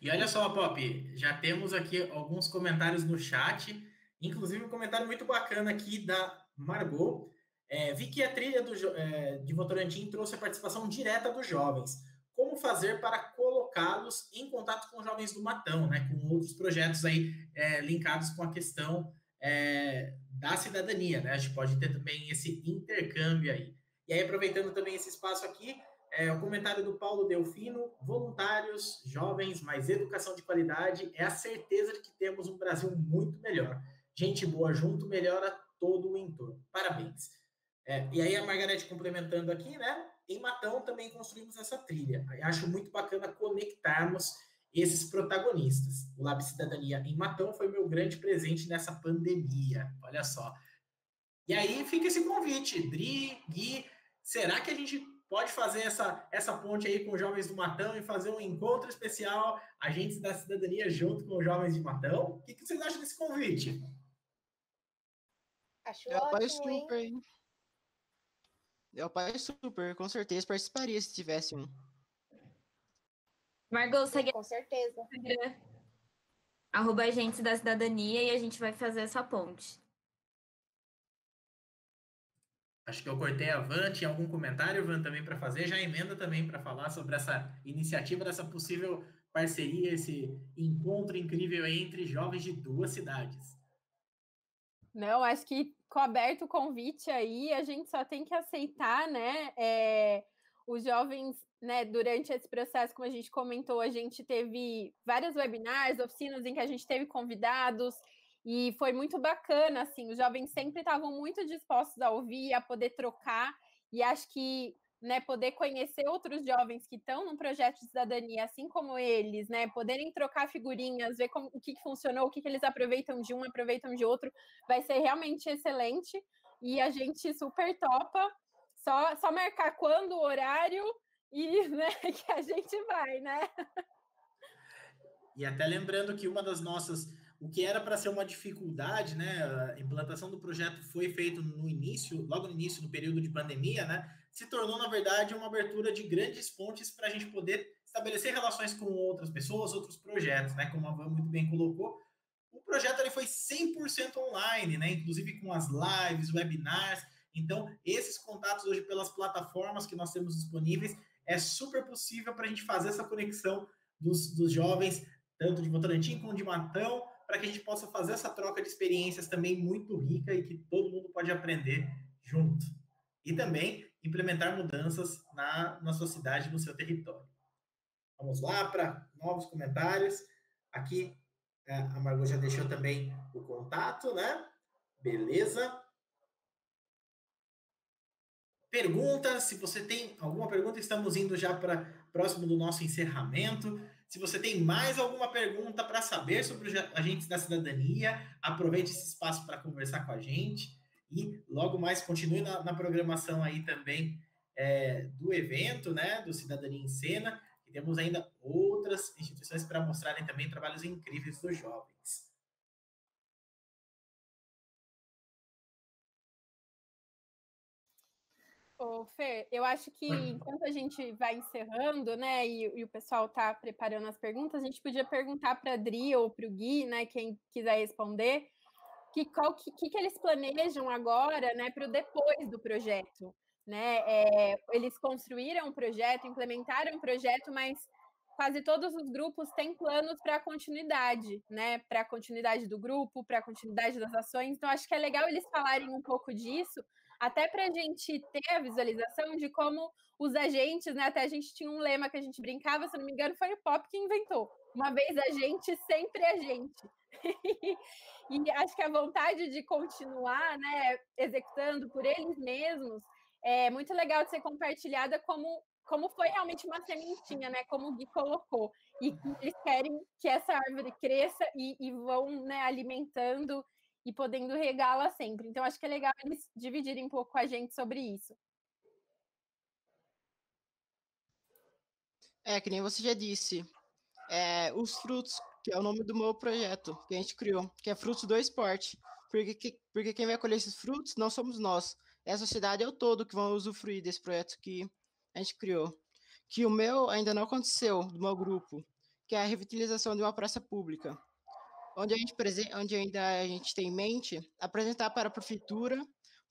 E olha só, Pop, já temos aqui alguns comentários no chat, inclusive um comentário muito bacana aqui da Margot. É, vi que a trilha do, é, de Votorantim trouxe a participação direta dos jovens como fazer para colocá-los em contato com jovens do Matão, né, com outros projetos aí é, linkados com a questão é, da cidadania, né? A gente pode ter também esse intercâmbio aí. E aí, aproveitando também esse espaço aqui, é, o comentário do Paulo Delfino: voluntários, jovens, mais educação de qualidade é a certeza de que temos um Brasil muito melhor. Gente boa junto melhora todo o entorno. Parabéns. É, e aí, a Margarete complementando aqui, né? em Matão também construímos essa trilha. Acho muito bacana conectarmos esses protagonistas. O Lab Cidadania em Matão foi meu grande presente nessa pandemia. Olha só. E aí fica esse convite, Dri, Gui, Será que a gente pode fazer essa, essa ponte aí com os jovens do Matão e fazer um encontro especial, agentes da cidadania junto com os jovens de Matão? O que, que vocês acham desse convite? Acho Eu apoio ótimo, hein? super, hein? Eu apoio super, com certeza participaria se tivesse um. Margot, segue Com certeza. o Instagram, arroba agentes da cidadania e a gente vai fazer essa ponte. Acho que eu cortei a Van. Tinha algum comentário, Van, também para fazer? Já emenda também para falar sobre essa iniciativa, dessa possível parceria, esse encontro incrível entre jovens de duas cidades. Não, acho que com aberto o convite aí, a gente só tem que aceitar, né? é, os jovens, né, durante esse processo, como a gente comentou, a gente teve vários webinars, oficinas em que a gente teve convidados, e foi muito bacana, assim, os jovens sempre estavam muito dispostos a ouvir, a poder trocar, e acho que né, poder conhecer outros jovens que estão num projeto de cidadania, assim como eles, né, poderem trocar figurinhas, ver como, o que, que funcionou, o que, que eles aproveitam de um, aproveitam de outro, vai ser realmente excelente. E a gente super topa, só, só marcar quando, o horário e né, que a gente vai, né? E até lembrando que uma das nossas, o que era para ser uma dificuldade, né, a implantação do projeto foi feito no início, logo no início do período de pandemia, né, se tornou na verdade uma abertura de grandes pontes para a gente poder estabelecer relações com outras pessoas, outros projetos, né, como a Van muito bem colocou. O projeto ele foi 100% online, né, inclusive com as lives, webinars. Então, esses contatos hoje pelas plataformas que nós temos disponíveis é super possível para a gente fazer essa conexão dos, dos jovens tanto de Votorantim como de Matão, para que a gente possa fazer essa troca de experiências também muito rica e que todo mundo pode aprender junto. E também implementar mudanças na, na sua cidade, no seu território. Vamos lá para novos comentários. Aqui é, a Margot já deixou também o contato, né? Beleza. Pergunta, se você tem alguma pergunta, estamos indo já para próximo do nosso encerramento. Se você tem mais alguma pergunta para saber sobre os agentes da cidadania, aproveite esse espaço para conversar com a gente e logo mais continue na, na programação aí também é, do evento, né, do Cidadania em Cena, e temos ainda outras instituições para mostrarem também trabalhos incríveis dos jovens. Ô, Fer, eu acho que enquanto a gente vai encerrando, né, e, e o pessoal está preparando as perguntas, a gente podia perguntar para a Adri ou para o Gui, né, quem quiser responder, que qual que, que, que eles planejam agora, né, para o depois do projeto, né? É, eles construíram um projeto, implementaram um projeto, mas quase todos os grupos têm planos para a continuidade, né? Para a continuidade do grupo, para a continuidade das ações. Então, acho que é legal eles falarem um pouco disso, até para a gente ter a visualização de como os agentes, né? Até a gente tinha um lema que a gente brincava, se não me engano, foi o Pop que inventou. Uma vez a gente, sempre a gente. e acho que a vontade de continuar, né, executando por eles mesmos, é muito legal de ser compartilhada como como foi realmente uma sementinha, né? Como o Gui colocou. E eles querem que essa árvore cresça e, e vão né, alimentando e podendo regá-la sempre. Então, acho que é legal eles dividirem um pouco com a gente sobre isso. É, que nem você já disse, é, os frutos, que é o nome do meu projeto que a gente criou, que é Frutos do Esporte. Porque, que, porque quem vai colher esses frutos não somos nós, é a sociedade é o todo que vão usufruir desse projeto que a gente criou. Que o meu ainda não aconteceu, do meu grupo, que é a revitalização de uma praça pública, onde a gente, onde ainda a gente tem em mente apresentar para a prefeitura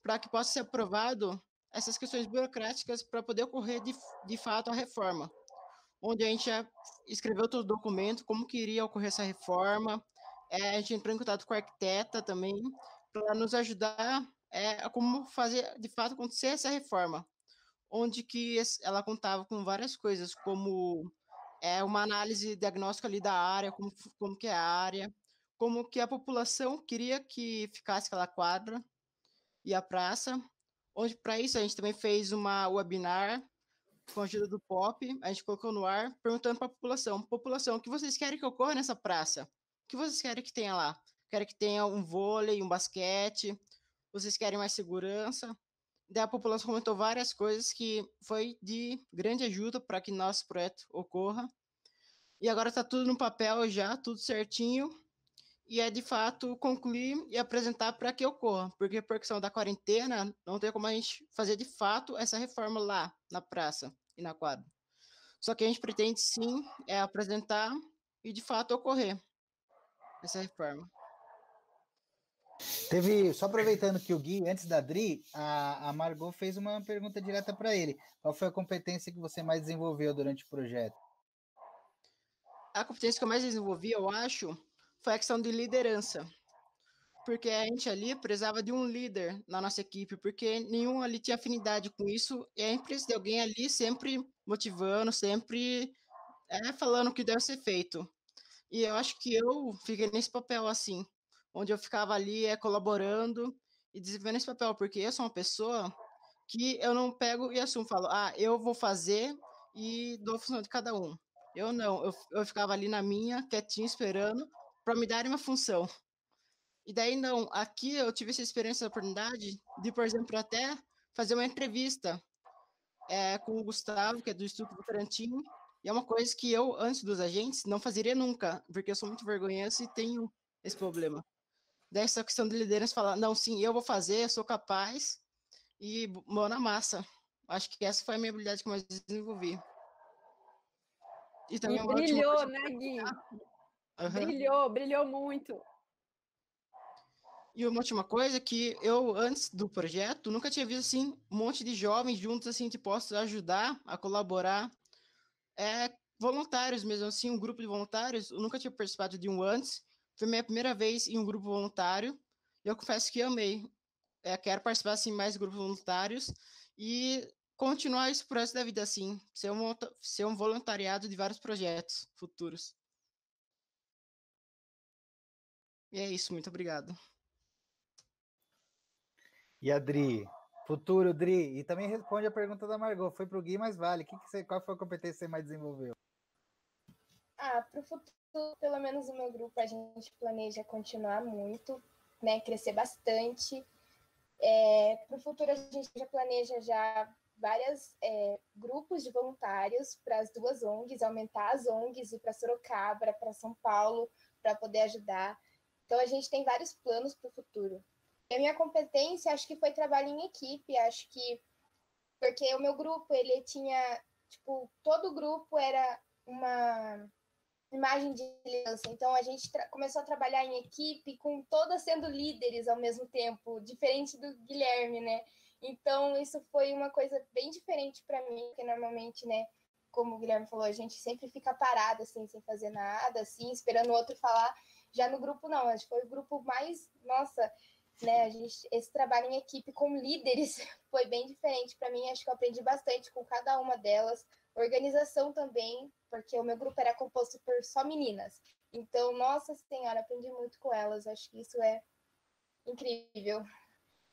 para que possa ser aprovado essas questões burocráticas para poder ocorrer de, de fato a reforma onde a gente já escreveu todo o documento, como que iria ocorrer essa reforma. É, a gente entrou em contato com a arquiteta também, para nos ajudar é, a como fazer, de fato, acontecer essa reforma. Onde que ela contava com várias coisas, como é, uma análise diagnóstica ali da área, como, como que é a área, como que a população queria que ficasse aquela quadra e a praça, onde para isso a gente também fez uma webinar com a ajuda do Pop, a gente colocou no ar, perguntando para a população: população, o que vocês querem que ocorra nessa praça? O que vocês querem que tenha lá? Querem que tenha um vôlei, um basquete? Vocês querem mais segurança? Daí a população comentou várias coisas que foi de grande ajuda para que nosso projeto ocorra. E agora está tudo no papel já, tudo certinho. E é de fato concluir e apresentar para que ocorra, porque por questão da quarentena, não tem como a gente fazer de fato essa reforma lá na praça e na quadra. Só que a gente pretende sim é apresentar e de fato ocorrer essa reforma. Teve, só aproveitando que o Gui, antes da Dri, a, a Margot fez uma pergunta direta para ele. Qual foi a competência que você mais desenvolveu durante o projeto? A competência que eu mais desenvolvi, eu acho, foi a questão de liderança. Porque a gente ali precisava de um líder na nossa equipe, porque nenhum ali tinha afinidade com isso, e a gente precisa de alguém ali sempre motivando, sempre é, falando o que deve ser feito. E eu acho que eu fiquei nesse papel assim, onde eu ficava ali é, colaborando e desenvolvendo esse papel, porque eu sou uma pessoa que eu não pego e assumo, falo, ah, eu vou fazer e dou a função de cada um. Eu não, eu, eu ficava ali na minha, quietinho, esperando para me darem uma função. E daí não, aqui eu tive essa experiência, essa oportunidade de, por exemplo, até fazer uma entrevista é, com o Gustavo, que é do Instituto Votorantim, e é uma coisa que eu, antes dos agentes, não fazeria nunca, porque eu sou muito vergonhoso e tenho esse problema dessa questão de liderança, falar, não, sim, eu vou fazer, eu sou capaz, e mão na massa. Acho que essa foi a minha habilidade que eu mais desenvolvi. E também e brilhou, né, Gui? Uhum. Brilhou, brilhou muito. E uma última coisa que eu, antes do projeto, nunca tinha visto, assim, um monte de jovens juntos, assim, que possam ajudar a colaborar. É, voluntários mesmo, assim, um grupo de voluntários. Eu nunca tinha participado de um antes. Foi minha primeira vez em um grupo voluntário e eu confesso que amei. É, quero participar assim mais grupos voluntários e continuar esse processo da vida assim, ser um, ser um voluntariado de vários projetos futuros. E é isso, muito obrigado. E a Dri, futuro Dri, e também responde a pergunta da Margot, foi para o Gui, mas vale, que que você, qual foi a competência que você mais desenvolveu? Ah, para o futuro pelo menos o meu grupo, a gente planeja continuar muito, né, crescer bastante. É, para o futuro, a gente já planeja já vários é, grupos de voluntários para as duas ONGs, aumentar as ONGs, ir para Sorocaba, para São Paulo, para poder ajudar. Então, a gente tem vários planos para o futuro. E a minha competência, acho que foi trabalho em equipe, acho que porque o meu grupo, ele tinha, tipo, todo o grupo era uma imagem de liderança. Então a gente começou a trabalhar em equipe com todas sendo líderes ao mesmo tempo, diferente do Guilherme, né? Então isso foi uma coisa bem diferente para mim, porque normalmente, né, como o Guilherme falou, a gente sempre fica parado assim, sem fazer nada, assim, esperando o outro falar. Já no grupo não, acho que foi o grupo mais, nossa, né, a gente esse trabalho em equipe com líderes foi bem diferente para mim, acho que eu aprendi bastante com cada uma delas Organização também, porque o meu grupo era composto por só meninas. Então, nossa senhora, aprendi muito com elas. Acho que isso é incrível.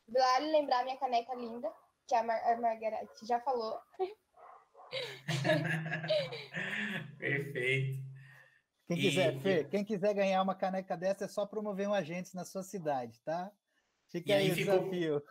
Vale lembrar minha caneca linda, que a, Mar a Margarete já falou. Quem quiser, e... Fê, quem quiser ganhar uma caneca dessa é só promover um agente na sua cidade, tá? Fica aí, aí o desafio.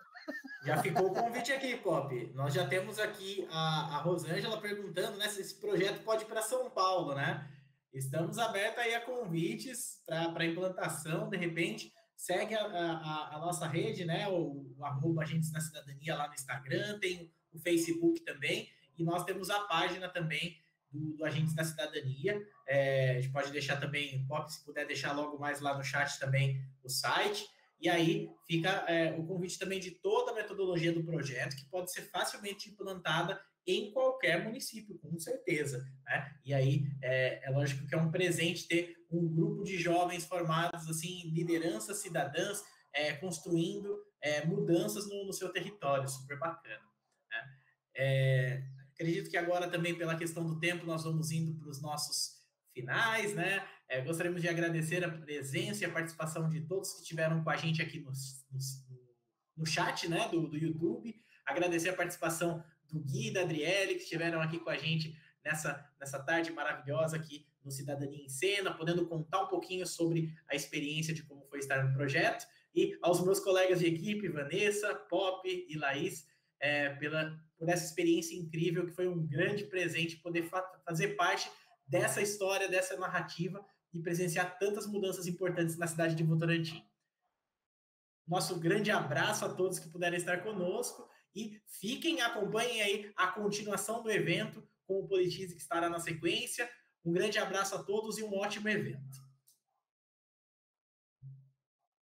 Já ficou o convite aqui, Pop. Nós já temos aqui a, a Rosângela perguntando né, se esse projeto pode ir para São Paulo, né? Estamos abertos aí a convites para implantação, de repente. Segue a, a, a, nossa rede, né? O, o arroba Agentes da Cidadania lá no Instagram, tem o Facebook também, e nós temos a página também do, do Agentes da Cidadania. É, a gente pode deixar também, se puder deixar logo mais lá no chat também o site. E aí fica é, o convite também de toda a metodologia do projeto, que pode ser facilmente implantada em qualquer município, com certeza. Né? E aí é, é, lógico que é um presente ter um grupo de jovens formados assim, lideranças cidadãs, é, construindo é, mudanças no, no, seu território, super bacana. Né? Acredito que agora também, pela questão do tempo, nós vamos indo para os nossos finais, né? É, gostaríamos de agradecer a presença e a participação de todos que estiveram com a gente aqui no, no, no chat né, do, do YouTube. Agradecer a participação do Gui e da Adriele, que estiveram aqui com a gente nessa, nessa tarde maravilhosa aqui no Cidadania em Cena, podendo contar um pouquinho sobre a experiência de como foi estar no projeto. E aos meus colegas de equipe, Vanessa, Pop e Laís, é, pela, por essa experiência incrível, que foi um grande presente poder fa fazer parte dessa história, dessa narrativa e presenciar tantas mudanças importantes na cidade de Votorantim. Nosso grande abraço a todos que puderem estar conosco e fiquem, acompanhem aí a continuação do evento com o Politize que estará na sequência. Um grande abraço a todos e um ótimo evento.